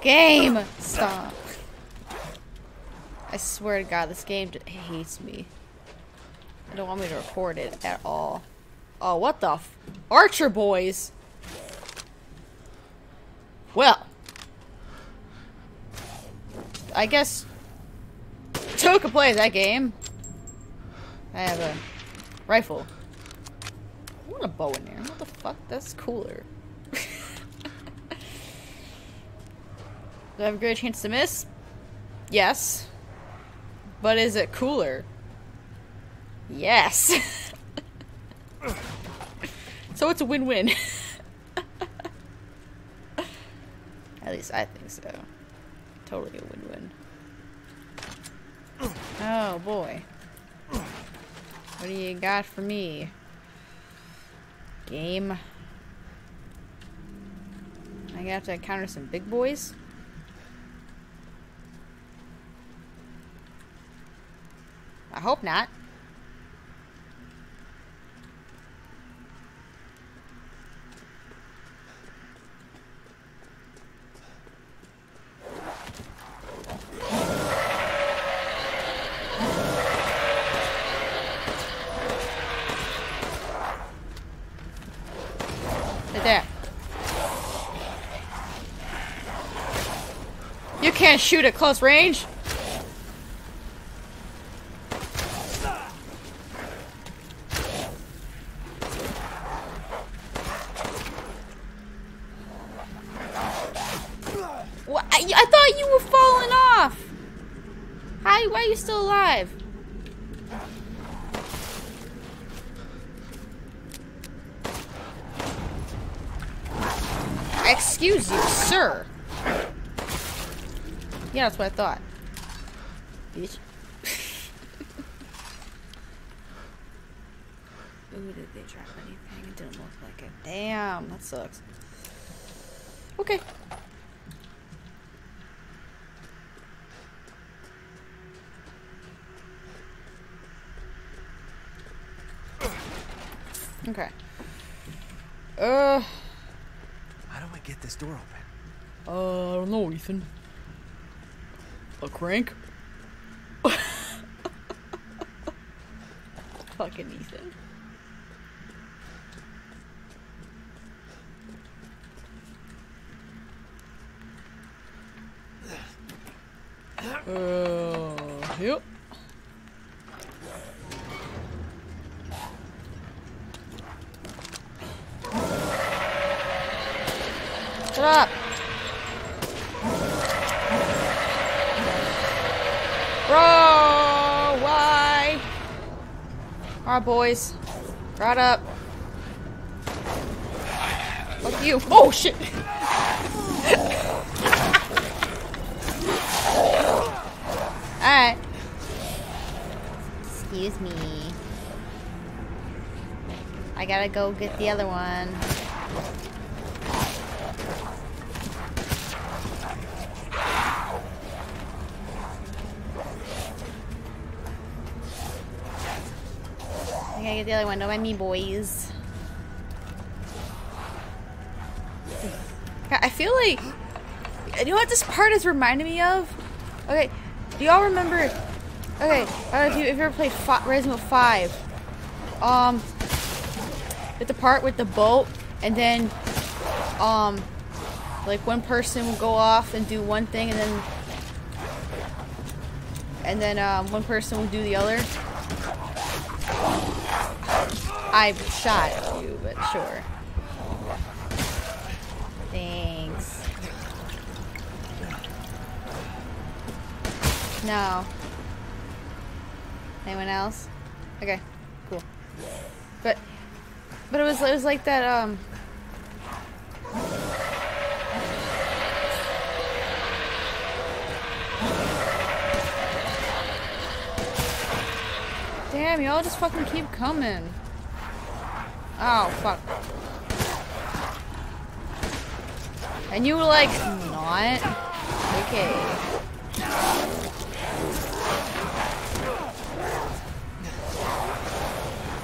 Game! Stop. I swear to god, this game hates me. I don't want me to record it at all. Oh, what the Archer boys! Well. I guess two can play that game. I have a rifle. A bow in there. What the fuck? That's cooler. Do I have a great chance to miss? Yes. But is it cooler? Yes. <laughs> so it's a win-win. <laughs> At least I think so. Totally a win-win. Oh boy. What do you got for me? Game. I have to encounter some big boys. I hope not. Right there. You can't shoot at close range. What? I, I thought you were falling off. How? Why are you still alive? Excuse you, sir. Yeah, that's what I thought. Bitch. <laughs> Ooh, did they drop anything? It didn't look like it. Damn, that sucks. Okay. Okay. Uh, How do I get this door open? uh, I don't know, Ethan. Crank? Fucking Ethan. Uh, yep. Shut up. Bro, why? Alright, boys. Right up. Fuck you. Oh, shit. Alright. Excuse me. I gotta go get the other one. The other one. Don't mind me, boys. I feel like. You know what this part is reminding me of? Okay, do y'all remember? Okay, I don't know if you ever played Fi Resident Evil 5. Um, with the part with the boat, and then, um, like one person will go off and do one thing, and then, and then um, one person will do the other. I shot you, but sure. Thanks. No. Anyone else? Okay, cool. But, but it was it was like that. Um. Damn, y'all just fucking keep coming. Oh, fuck. And you were like, not? Okay.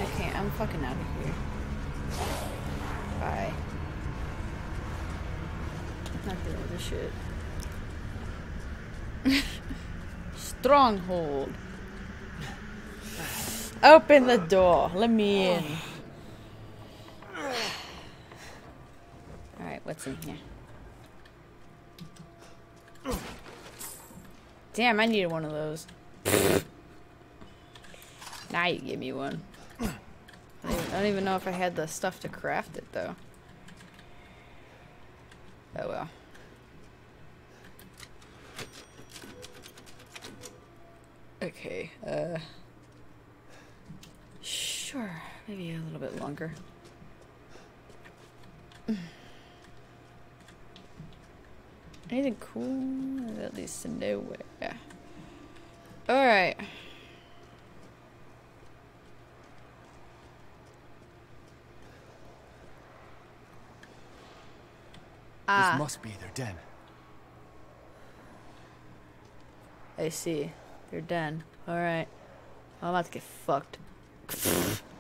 Okay, I'm fucking out of here. Bye. Not doing this shit. <laughs> Stronghold. Open the door. Let me in. Oh. Alright, what's here? Damn, I needed one of those. <laughs> now you give me one. I don't even- I don't even know if I had the stuff to craft it, though. Oh well. Okay, uh... Sure, maybe a little bit longer. Anything cool? At least nowhere. Alright. Ah, This must be their den. I see. They're done. Alright. I'm about to get fucked. <laughs>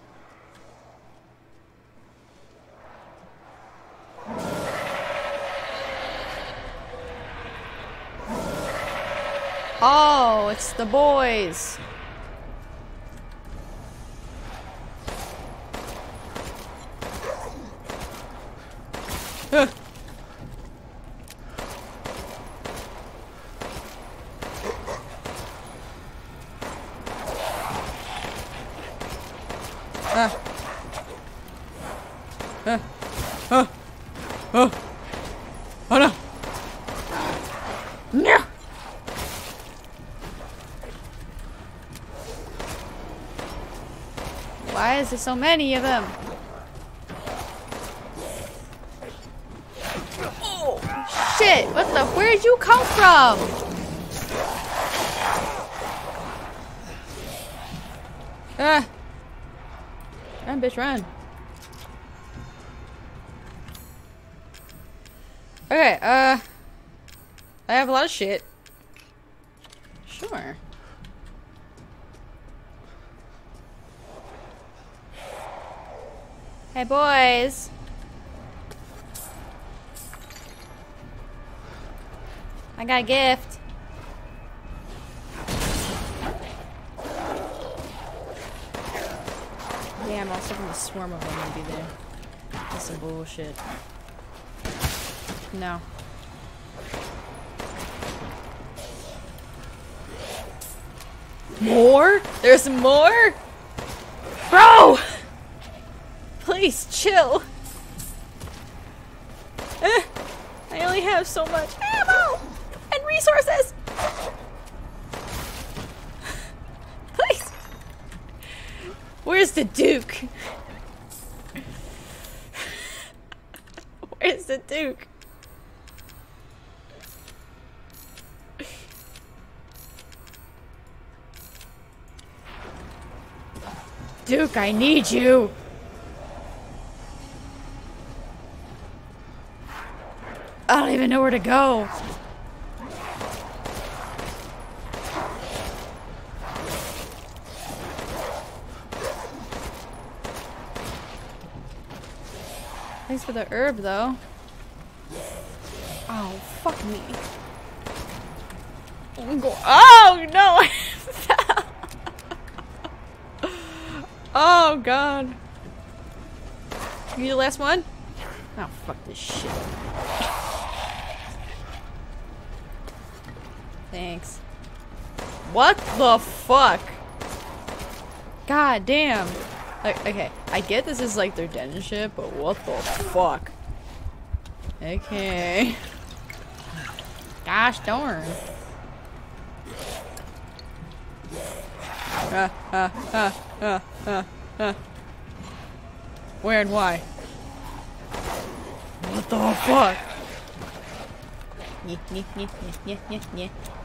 Oh, it's the boys. Huh. Ah. Ah. Ah. Oh. Oh no. No. So many of them? Shit! What the? Where did you come from? Ah! Run, bitch, run! Okay, uh, I have a lot of shit. Sure. I got a gift. Damn, I was hoping a swarm of them would be there. That's some bullshit. No. More? There's more? Bro! Chill. Eh, I only have so much ammo and resources. Please. Where's the Duke? Where's the Duke? Duke, I need you. Don't even know where to go. Thanks for the herb, though. Oh, fuck me. Oh, no! <laughs> oh, God. You the last one? Oh, fuck this shit. Thanks. What the fuck? God damn. Okay, I get this is like their den and shit, but what the fuck? Okay. Gosh darn. Ah, ah, ah, ah, ah, ah. Where and why? What the fuck?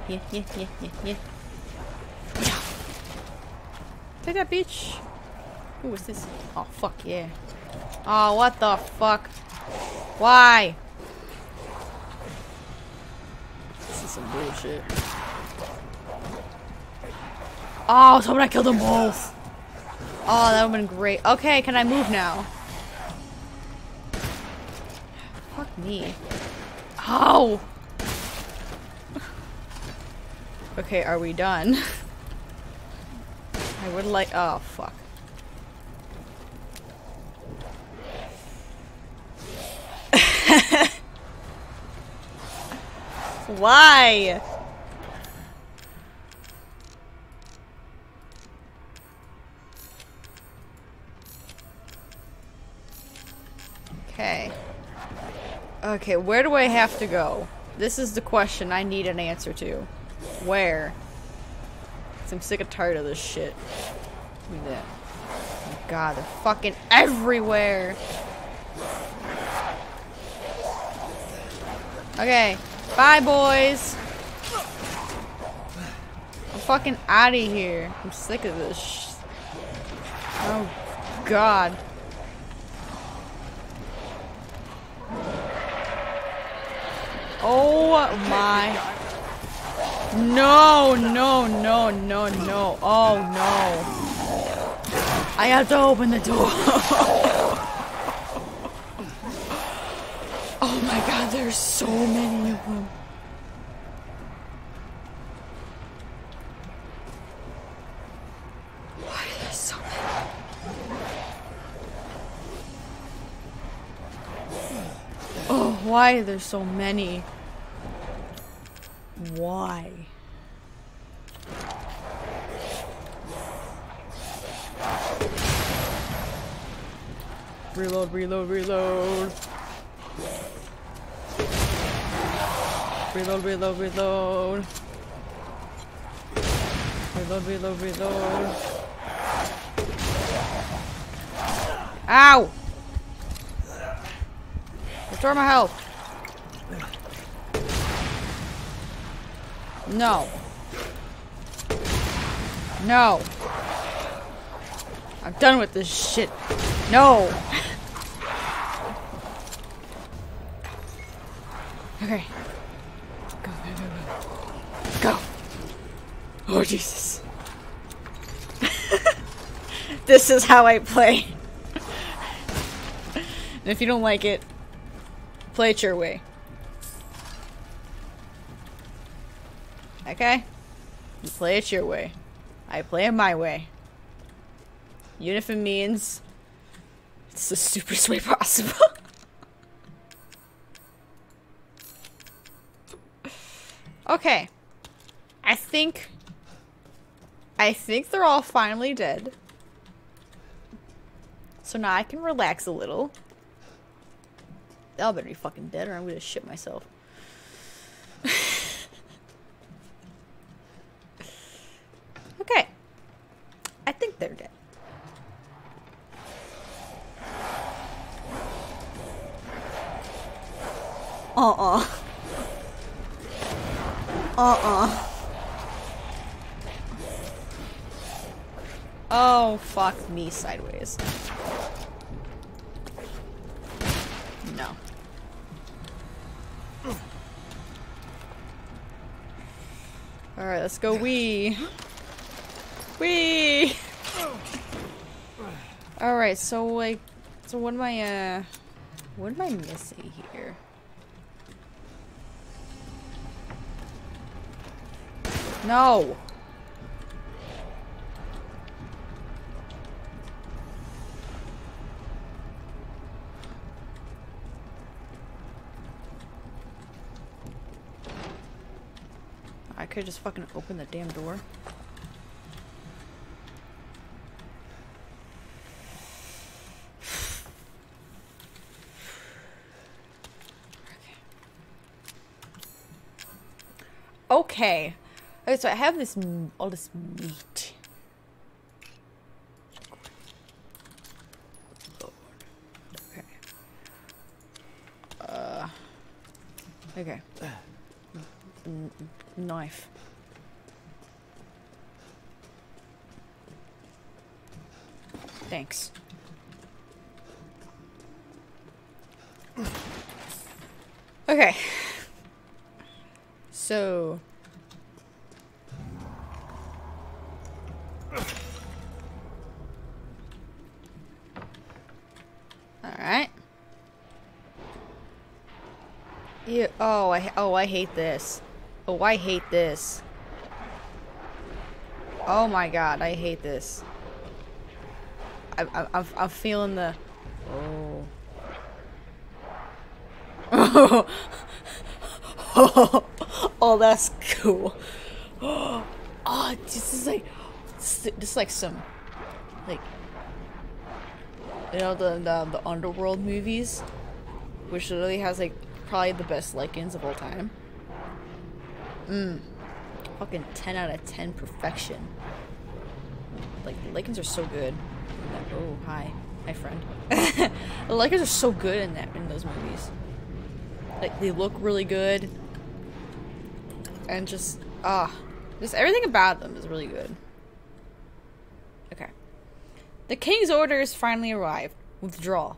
Yeah, yeah, yeah, yeah, yeah. Take that, bitch. Who is this? Oh, fuck yeah. Oh, what the fuck? Why? This is some bullshit. Oh, so I killed them both. Oh, that would've been great. Okay, can I move now? Fuck me. Ow! Okay, are we done? <laughs> I would like- oh, fuck. <laughs> Why? Okay. Okay, where do I have to go? This is the question I need an answer to. Where? I'm sick and tired of this shit. Look at that. Oh god, they're fucking everywhere! Okay. Bye, boys! I'm fucking out of here. I'm sick of this Oh, God. Oh my. No, no, no, no, no. Oh no. I have to open the door. <laughs> oh my god, there's so many of them. Why there's? Oh, so many? Oh, Why are there so many? Why? Reload, reload, reload. Reload, reload, reload. Reload, reload, reload. Ow! Restore my health. No. No. I'm done with this shit. No. Okay. Go, go, go, go. Go. Oh, Jesus. <laughs> this is how I play. and <laughs> if you don't like it, play it your way. Okay? You play it your way. I play it my way. Even if it means it's the stupidest way possible. <laughs> okay. I think I think they're all finally dead. So now I can relax a little. They all better be fucking dead or I'm gonna shit myself. okay. I think they're dead. Uh-uh. Uh-uh. Oh, fuck me sideways. No. Alright, let's go wee. Wee! Alright, so like, so what am I, uh, what am I missing here? No! I could just fucking open the damn door. Okay. Okay, so I have this all this meat. Okay. Uh. Okay. N- knife. Thanks. Okay. So. Alright. Yeah. Oh, I oh I hate this. Oh, I hate this. Oh my god, I hate this. I, I, I'm, I'm feeling the. Oh. Oh. <laughs> oh, that's cool. <gasps> Oh, this is like, this is like some, like, you know the the, the underworld movies, which literally has like probably the best Lycans of all time. Mmm. Fucking 10 out of 10 perfection. Like, the Lycans are so good. Oh, hi. Hi, friend. <laughs> the Lycans are so good in that in those movies. Like, they look really good. And just, ah. just everything about them is really good. Okay. The king's orders finally arrived. Withdraw.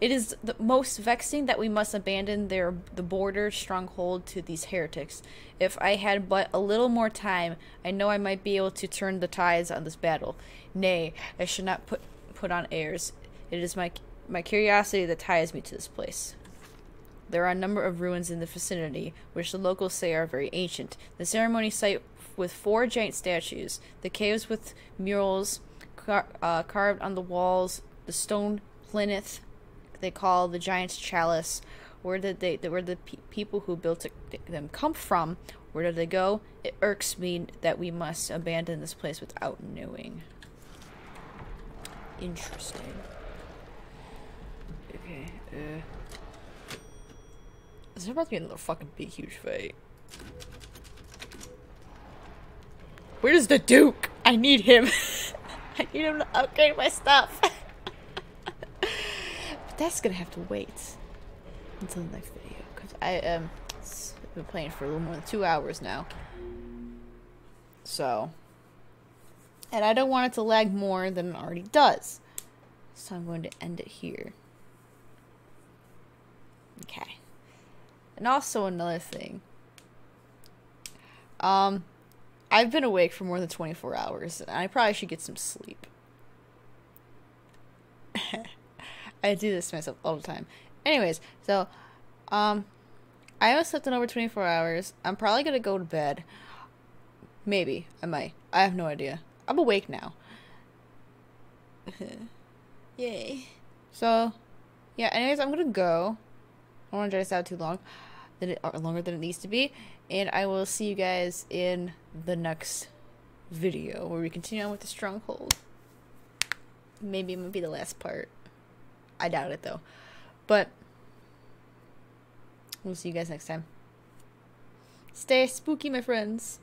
It is the most vexing that we must abandon their the border stronghold to these heretics. If I had but a little more time, I know I might be able to turn the tides on this battle. Nay, I should not put put on airs. It is my my curiosity that ties me to this place. There are a number of ruins in the vicinity, which the locals say are very ancient. The ceremony site with four giant statues, the caves with murals car- uh, carved on the walls, the stone plinth they call the giant's chalice. Where did they? Where the pe- people who built it, them come from? Where did they go? It irks me that we must abandon this place without knowing. Interesting. Okay. Uh. Is there about to be another fucking big, huge fight? Where's the Duke? I need him. <laughs> I need him to upgrade my stuff. <laughs> that's gonna have to wait until the next video because I um I've been playing for a little more than two hours now. So, and I don't want it to lag more than it already does. So I'm going to end it here. Okay. And also another thing. Um, I've been awake for more than 24 hours, and I probably should get some sleep. <laughs> I do this to myself all the time. Anyways, so, um, I haven't slept in over 24 hours. I'm probably gonna go to bed. Maybe. I might. I have no idea. I'm awake now. <laughs> Yay. So, yeah, anyways, I'm gonna go. I don't want to drag this out too long, than it, longer than it needs to be, and I will see you guys in the next video where we continue on with the stronghold. Maybe it might be the last part. I doubt it though, but we'll see you guys next time. Stay spooky, my friends.